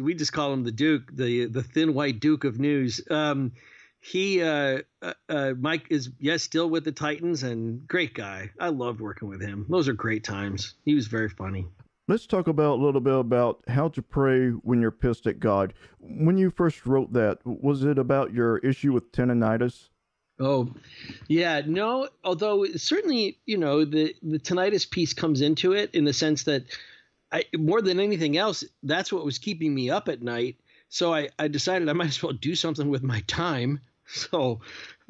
we just call him the Duke, the the thin white Duke of news. Um, he uh, uh, uh, Mike is yes still with the Titans and great guy. I loved working with him. Those are great times. He was very funny. Let's talk about a little bit about how to pray when you're pissed at God. When you first wrote that, was it about your issue with tinnitus? Oh, yeah, no. Although certainly, you know, the the tinnitus piece comes into it in the sense that I more than anything else, that's what was keeping me up at night. So I, I decided I might as well do something with my time. So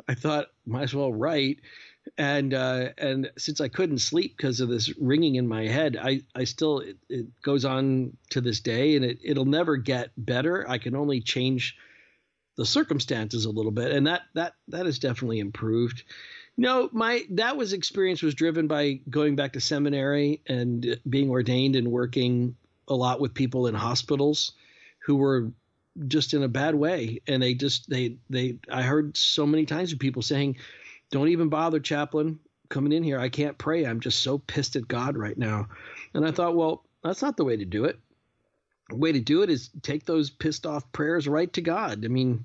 I thought might as well write. And uh, and since I couldn't sleep because of this ringing in my head, I, I still it, it goes on to this day, and it it'll never get better. I can only change the circumstances a little bit, and that that that has definitely improved. No, my that was experience was driven by going back to seminary and being ordained and working a lot with people in hospitals who were just in a bad way. And they just they they i heard so many times of people saying don't even bother chaplain coming in here. I can't pray. I'm just so pissed at god right now. And i thought well that's not the way to do it. The way to do it is take those pissed off prayers right to god. I mean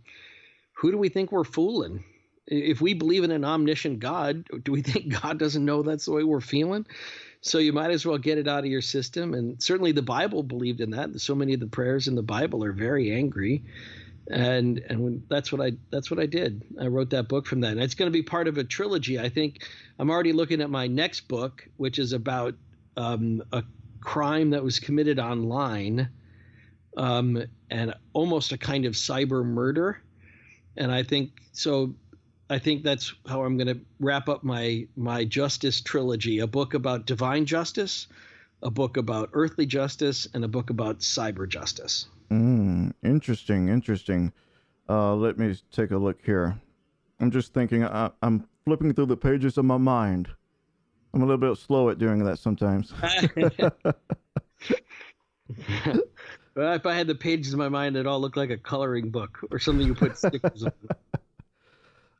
who do we think we're fooling? If we believe in an omniscient god do we think god doesn't know that's the way we're feeling so you might as well get it out of your system. And certainly the Bible believed in that. So many of the prayers in the Bible are very angry. And and when, that's what I that's what I did. I wrote that book from that. And it's going to be part of a trilogy. I think I'm already looking at my next book, which is about um, a crime that was committed online, um, and almost a kind of cyber murder. And I think so. I think that's how I'm going to wrap up my my justice trilogy, a book about divine justice, a book about earthly justice and a book about cyber justice. Mm, interesting, interesting. Uh, let me take a look here. I'm just thinking, I, I'm flipping through the pages of my mind. I'm a little bit slow at doing that sometimes. well, if I had the pages in my mind, it all looked like a coloring book or something you put stickers on.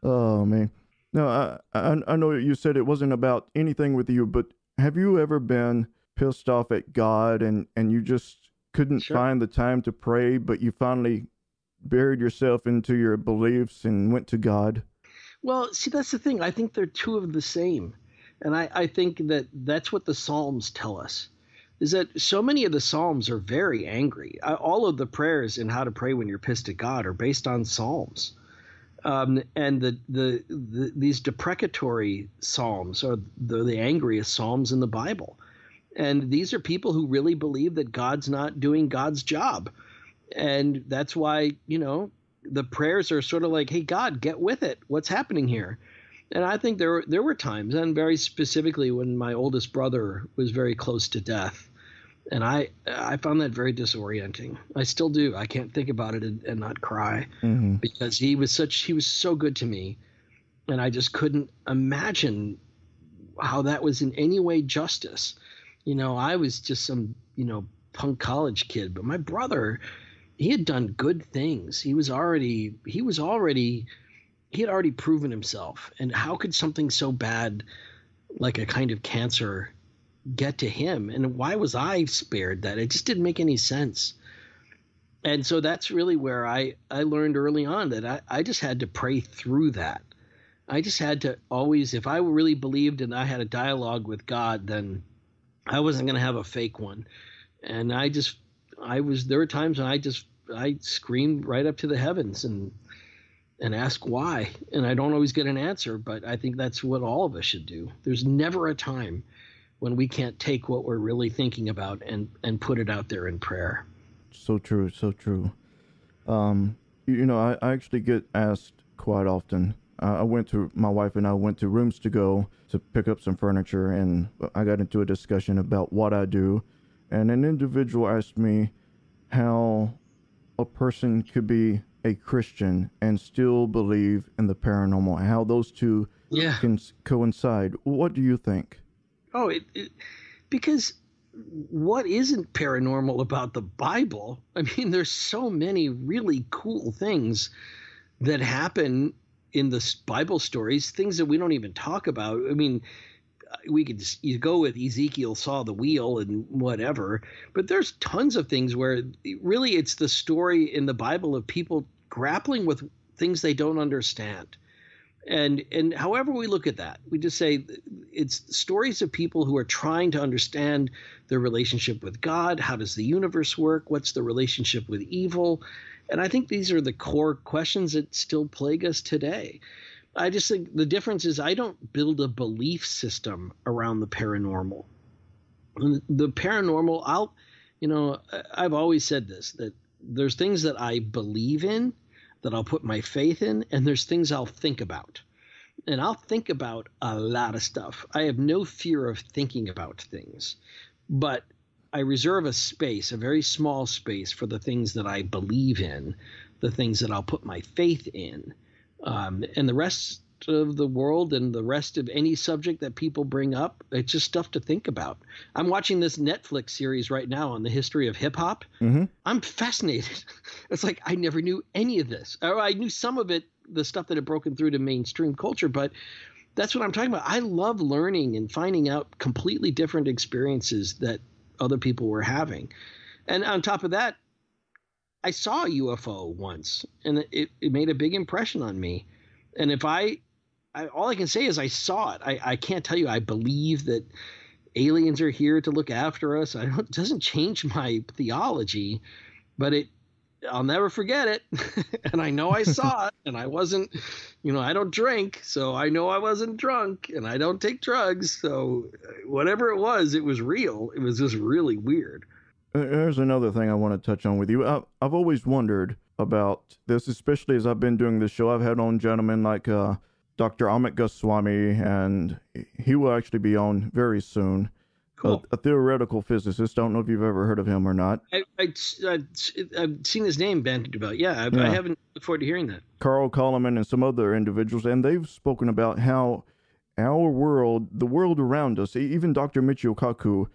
Oh man, no, I, I I know you said it wasn't about anything with you, but have you ever been pissed off at God and and you just couldn't sure. find the time to pray, but you finally buried yourself into your beliefs and went to God? Well, see, that's the thing. I think they're two of the same. And I, I think that that's what the Psalms tell us is that so many of the Psalms are very angry. All of the prayers in how to pray when you're pissed at God are based on Psalms. Um, and the, the, the, these imprecatory psalms are the, the angriest psalms in the Bible. And these are people who really believe that God's not doing God's job. And that's why, you know, the prayers are sort of like, hey, God, get with it. What's happening here? And I think there there were times, and very specifically when my oldest brother was very close to death, and I I found that very disorienting. I still do. I can't think about it and, and not cry mm-hmm. because he was such he was so good to me, and I just couldn't imagine how that was in any way justice. You know, I was just some you know punk college kid, but my brother he had done good things. He was already he was already he had already proven himself. And how could something so bad like a kind of cancer get to him? And why was I spared that? It just didn't make any sense. And so that's really where I, I learned early on that I, I just had to pray through that. I just had to always, if I really believed and I had a dialogue with God, then I wasn't going to have a fake one. And I just I was there were times when I just I screamed right up to the heavens and and ask why. And I don't always get an answer, but I think that's what all of us should do. There's never a time when we can't take what we're really thinking about and and put it out there in prayer. So true, so true. Um, you know, I, I actually get asked quite often. Uh, I went to my wife and I went to Rooms to Go to pick up some furniture, and I got into a discussion about what I do and an individual asked me how a person could be a Christian and still believe in the paranormal, how those two yeah. can coincide. What do you think? Oh, it, it, because what isn't paranormal about the Bible? I mean, there's so many really cool things that happen in the Bible stories, things that we don't even talk about. I mean, we could just, you go with Ezekiel saw the wheel and whatever, but there's tons of things where really it's the story in the Bible of people grappling with things they don't understand. And and however we look at that, we just say it's stories of people who are trying to understand their relationship with God. How does the universe work? What's the relationship with evil? And I think these are the core questions that still plague us today. I just think the difference is I don't build a belief system around the paranormal. The paranormal, I'll, you know, I've always said this that there's things that I believe in, that I'll put my faith in, and there's things I'll think about. And I'll think about a lot of stuff. I have no fear of thinking about things, but I reserve a space, a very small space, for the things that I believe in, the things that I'll put my faith in um, and the rest of the world and the rest of any subject that people bring up, it's just stuff to think about. I'm watching this Netflix series right now on the history of hip hop. Mm-hmm. I'm fascinated. It's like I never knew any of this. Or I knew some of it, the stuff that had broken through to mainstream culture, but that's what I'm talking about. I love learning and finding out completely different experiences that other people were having. And on top of that, I saw a UFO once, and it, it made a big impression on me. And if I, I all I can say is I saw it. I, I can't tell you I believe that aliens are here to look after us. I don't, it doesn't change my theology, but it I'll never forget it. and I know I saw it and I wasn't, you know, I don't drink, so I know I wasn't drunk and I don't take drugs. So whatever it was, it was real. It was just really weird. Here's another thing I want to touch on with you. I, have always wondered about this, especially as I've been doing this show. I've had on gentlemen like uh, Dr. Amit Goswami, and he will actually be on very soon. Cool. A, a, theoretical physicist. Don't know if you've ever heard of him or not. I, I, have seen his name bandied about. Yeah, I, yeah. I haven't. Look forward to hearing that. Carl Calleman and some other individuals, and they've spoken about how our world, the world around us, even Dr. Michio Kaku,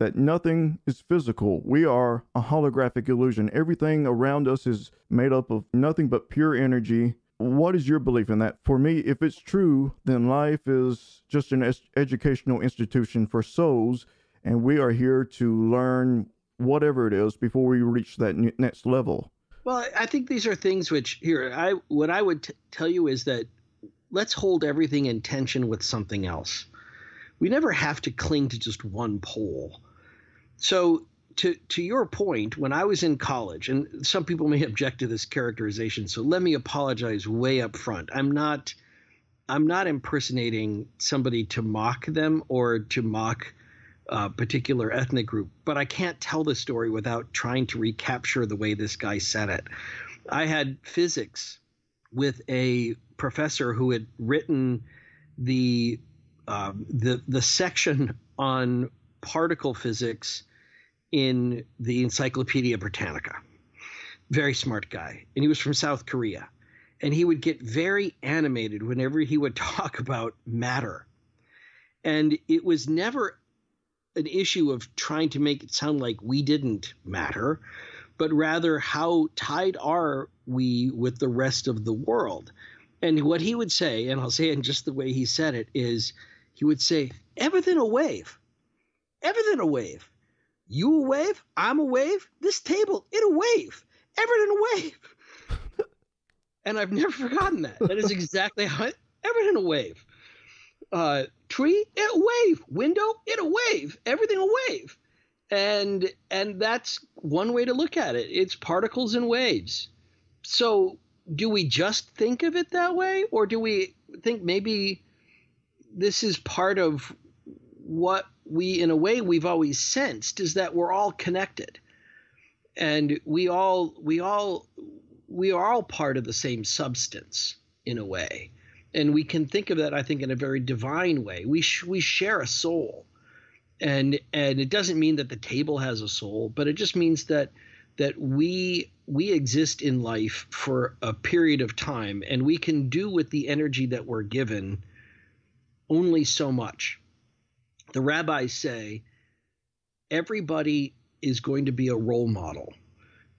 that nothing is physical. We are a holographic illusion. Everything around us is made up of nothing but pure energy. What is your belief in that? For me, if it's true, then life is just an educational institution for souls, and we are here to learn whatever it is before we reach that next level. Well, I think these are things which here I what I would t- tell you is that let's hold everything in tension with something else. We never have to cling to just one pole. So to to your point, when I was in college, and some people may object to this characterization, so let me apologize way up front. I'm not I'm not impersonating somebody to mock them or to mock a particular ethnic group, but I can't tell the story without trying to recapture the way this guy said it. I had physics with a professor who had written the um, the the section on particle physics in the Encyclopedia Britannica. Very smart guy, and he was from South Korea and he would get very animated whenever he would talk about matter. And it was never an issue of trying to make it sound like we didn't matter, but rather how tied are we with the rest of the world. And what he would say, and I'll say it in just the way he said it, is he would say, everything a wave. Everything a wave. You a wave, I'm a wave, this table, it a wave. Everything a wave and I've never forgotten that. That is exactly how it, everything a wave. Uh, tree, it a wave. Window, it a wave. Everything a wave. And and that's one way to look at it. It's particles and waves. So do we just think of it that way, or do we think maybe this is part of what we, in a way, we've always sensed is that we're all connected, and we all we all we are all part of the same substance in a way. And we can think of that, I think, in a very divine way. We, sh- we share a soul. And, and it doesn't mean that the table has a soul, but it just means that that we we exist in life for a period of time and we can do with the energy that we're given only so much. The rabbis say everybody is going to be a role model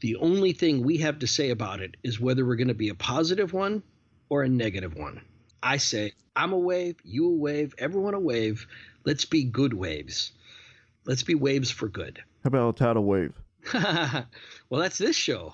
the only thing we have to say about it is whether we're going to be a positive one or a negative one. I say, I'm a wave, you a wave, everyone a wave. Let's be good waves. Let's be waves for good. How about a tidal wave? well, that's this show.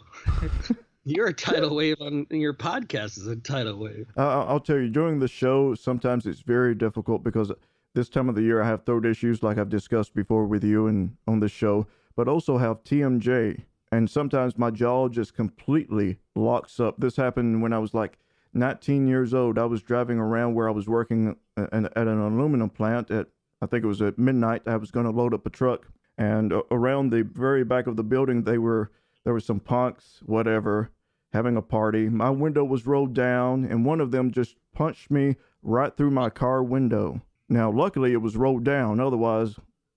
You're a tidal wave on your podcast is a tidal wave. Uh, I'll tell you, during the show, sometimes it's very difficult because this time of the year I have throat issues, like I've discussed before with you and on the show, but also have TMJ, and sometimes my jaw just completely locks up. This happened when I was like 19 years old. I was driving around where I was working uh, at an aluminum plant at I think it was at midnight. I was going to load up a truck, and uh, around the very back of the building, they were there were some punks, whatever, having a party. My window was rolled down, and one of them just punched me right through my car window. Now, luckily, it was rolled down. Otherwise,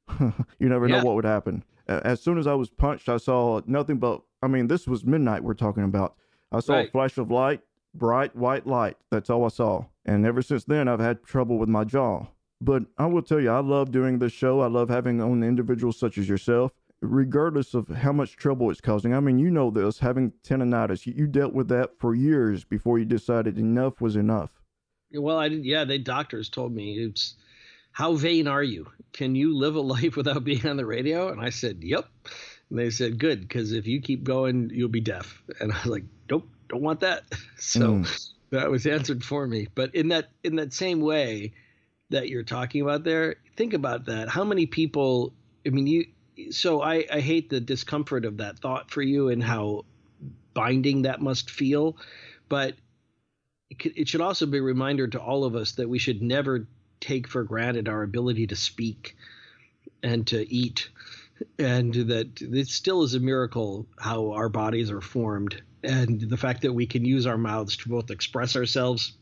you never yeah. know what would happen as soon as I was punched, I saw nothing but, I mean, this was midnight we're talking about. I saw right. a flash of light, bright white light. That's all I saw. And ever since then, I've had trouble with my jaw. But I will tell you, I love doing this show. I love having on individuals such as yourself, regardless of how much trouble it's causing. I mean, you know this, having tendonitis, you dealt with that for years before you decided enough was enough. Well, I did. Yeah, the doctors told me it's how vain are you? Can you live a life without being on the radio? And I said, Yep. And they said, Good, because if you keep going, you'll be deaf. And I was like, Nope, don't want that. So mm. that was answered for me. But in that in that same way that you're talking about there, think about that. How many people? I mean, you. So I, I hate the discomfort of that thought for you and how binding that must feel, but it should also be a reminder to all of us that we should never take for granted our ability to speak and to eat and that it still is a miracle how our bodies are formed and the fact that we can use our mouths to both express ourselves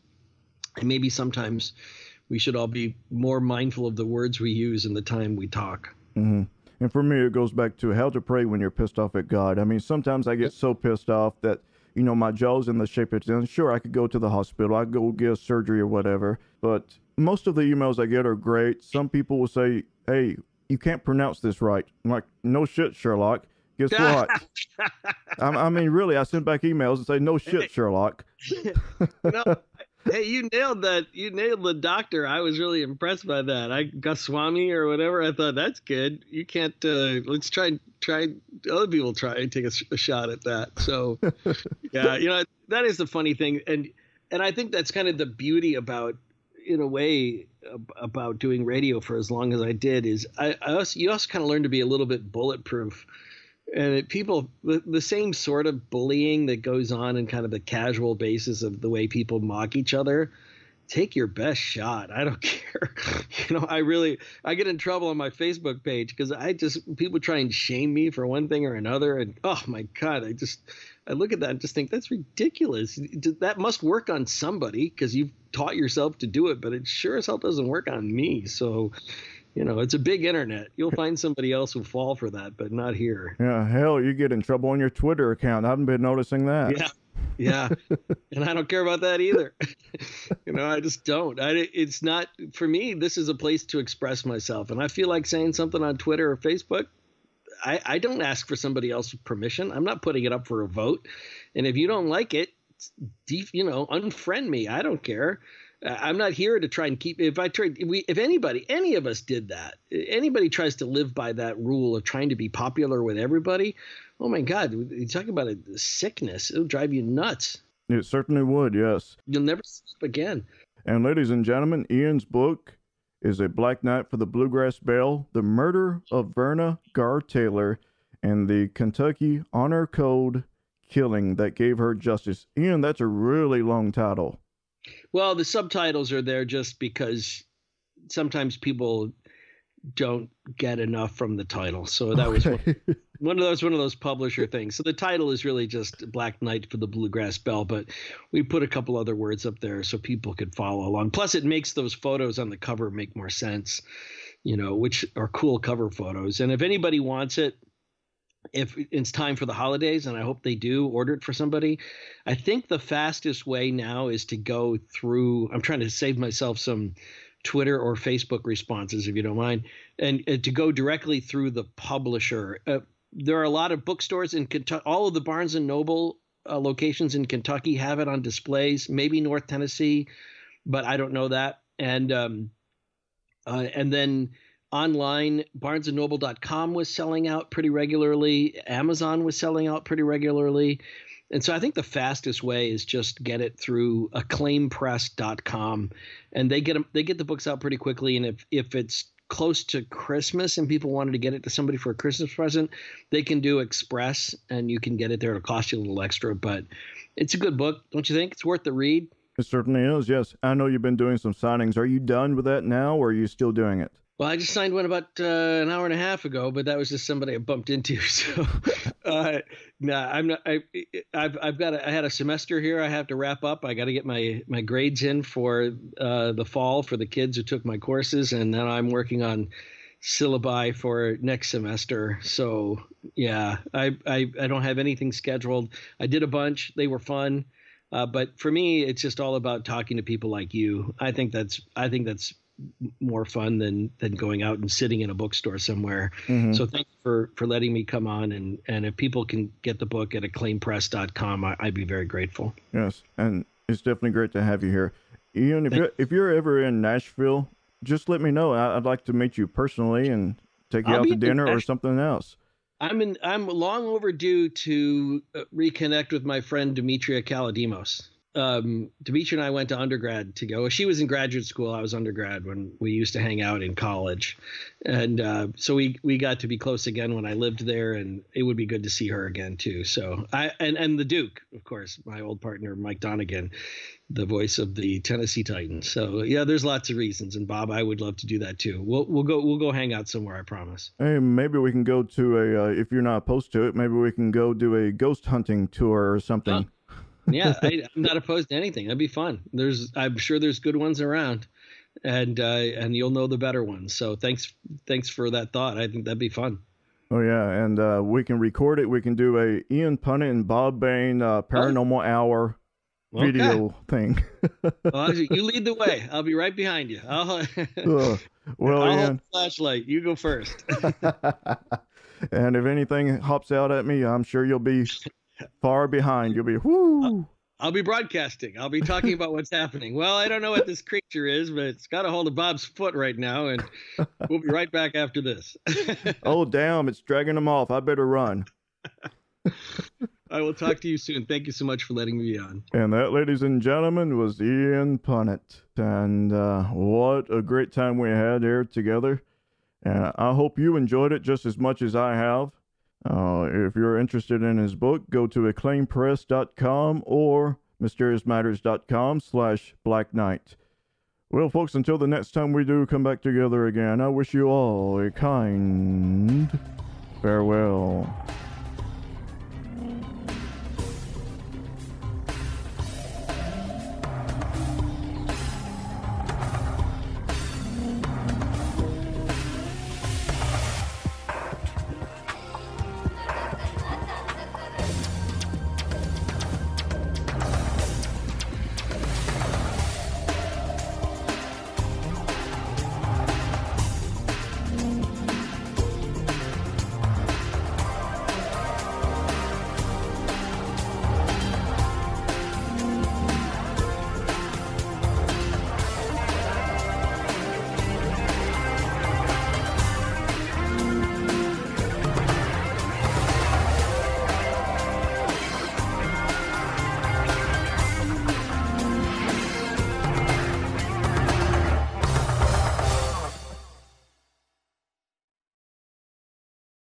and maybe sometimes we should all be more mindful of the words we use and the time we talk. Mm-hmm. And for me, it goes back to how to pray when you're pissed off at God. I mean, sometimes I get so pissed off that, you know, my jaw's in the shape it's in. Sure, I could go to the hospital, I could go get a surgery or whatever. But most of the emails I get are great. Some people will say, hey, you can't pronounce this right. I'm like, no shit, Sherlock. Guess what? I, I, mean, really, I send back emails and say, no shit, Sherlock. no, hey, you nailed that. You nailed the doctor. I was really impressed by that. I Goswami or whatever. I thought that's good. You can't. Uh, let's try. Try. Other people try and take a, a shot at that. So, yeah, you know that is the funny thing, and and I think that's kind of the beauty about, in a way, about doing radio for as long as I did is I, I also you also kind of learn to be a little bit bulletproof and it, people the, the same sort of bullying that goes on in kind of the casual basis of the way people mock each other take your best shot. I don't care. You know i really i get in trouble on my facebook page because i just people try and shame me for one thing or another. And oh my god i just i look at that and just think that's ridiculous. That must work on somebody because you've taught yourself to do it but it sure as hell doesn't work on me. So you know, it's a big internet. You'll find somebody else who fall for that, but not here. Yeah, hell, you get in trouble on your Twitter account. I haven't been noticing that. Yeah, yeah, and I don't care about that either. you know, I just don't. I, it's not for me. This is a place to express myself, and I feel like saying something on Twitter or Facebook. I, I don't ask for somebody else's permission. I'm not putting it up for a vote, and if you don't like it, you know, unfriend me. I don't care. I'm not here to try and keep. If I try, if we, if anybody, any of us did that, anybody tries to live by that rule of trying to be popular with everybody, oh my God, you talk about a sickness. It'll drive you nuts. It certainly would. Yes. You'll never sleep again. And ladies and gentlemen, Ian's book is a Black Night for the Bluegrass Belle: The Murder of Verna Garr Taylor, and the Kentucky Honor Code killing that gave her justice. Ian, that's a really long title. Well, the subtitles are there just because sometimes people don't get enough from the title. So that okay. was one, one, of those one of those publisher things. So the title is really just Black Night for the Bluegrass Belle, but we put a couple other words up there so people could follow along. Plus it makes those photos on the cover make more sense, you know, which are cool cover photos. And if anybody wants it, if it's time for the holidays, and I hope they do order it for somebody, I think the fastest way now is to go through. I'm trying to save myself some Twitter or Facebook responses, if you don't mind, and, and to go directly through the publisher. Uh, there are a lot of bookstores in Kentucky. All of the Barnes and Noble uh, locations in Kentucky have it on displays. Maybe North Tennessee, but I don't know that. And um, uh, and then online. barnesandnoble.com was selling out pretty regularly. Amazon was selling out pretty regularly. And so i think the fastest way is just get it through acclaimpress.com and they get them they get the books out pretty quickly. And if if it's close to christmas and people wanted to get it to somebody for a christmas present they can do express and you can get it there. It'll cost you a little extra but it's a good book don't you think? It's worth the read. It certainly is yes. I know you've been doing some signings. Are you done with that now or are you still doing it well, I just signed one about uh, an hour and a half ago, but that was just somebody I bumped into. So, uh, nah, I'm not. I, have I've got. A, I had a semester here. I have to wrap up. I got to get my my grades in for uh, the fall for the kids who took my courses, and then I'm working on syllabi for next semester. So, yeah, I I, I don't have anything scheduled. I did a bunch. They were fun. Uh, but for me, it's just all about talking to people like you. I think that's I think that's more fun than than going out and sitting in a bookstore somewhere. Mm-hmm. So thank you for for letting me come on and and if people can get the book at acclaimpress.com, I, I'd be very grateful. Yes, and it's definitely great to have you here, Ian. If you're, if you're ever in Nashville, just let me know. I'd like to meet you personally and take you I'll out to dinner or something else. I'm in. I'm long overdue to uh, reconnect with my friend Demetria Kalodimos um, Demetria and I went to undergrad to go. She was in graduate school. I was undergrad when we used to hang out in college, and uh, so we we got to be close again when I lived there. And it would be good to see her again too. So I and and the Duke, of course, my old partner Mike Donegan, the voice of the Tennessee Titans. So yeah, there's lots of reasons. And Bob, I would love to do that too. We'll we'll go we'll go hang out somewhere. I promise. Hey, maybe we can go to a. Uh, if you're not opposed to it, maybe we can go do a ghost hunting tour or something yeah, I, am not opposed to anything. That'd be fun. There's, I'm sure there's good ones around, and uh, and you'll know the better ones. So thanks thanks for that thought. I think that'd be fun. Oh yeah, and uh, we can record it. We can do a Ian Punnett and Bob Bain uh, Paranormal oh. Hour video okay. thing. well, you lead the way. I'll be right behind you. I'll, well, I'll Ian, flashlight. You go first. and if anything hops out at me, I'm sure you'll be far behind. You'll be whoo. I'll be broadcasting. I'll be talking about what's happening. Well, I don't know what this creature is, but it's got a hold of Bob's foot right now, and we'll be right back after this. oh, damn! It's dragging him off. I better run. I will talk to you soon. Thank you so much for letting me be on. And that, ladies and gentlemen, was Ian Punnett. And uh, what a great time we had here together. And I hope you enjoyed it just as much as I have. Uh, if you're interested in his book, go to acclaimpress.com or mysteriousmatters.com slash black night. Well, folks, until the next time we do come back together again, I wish you all a kind farewell.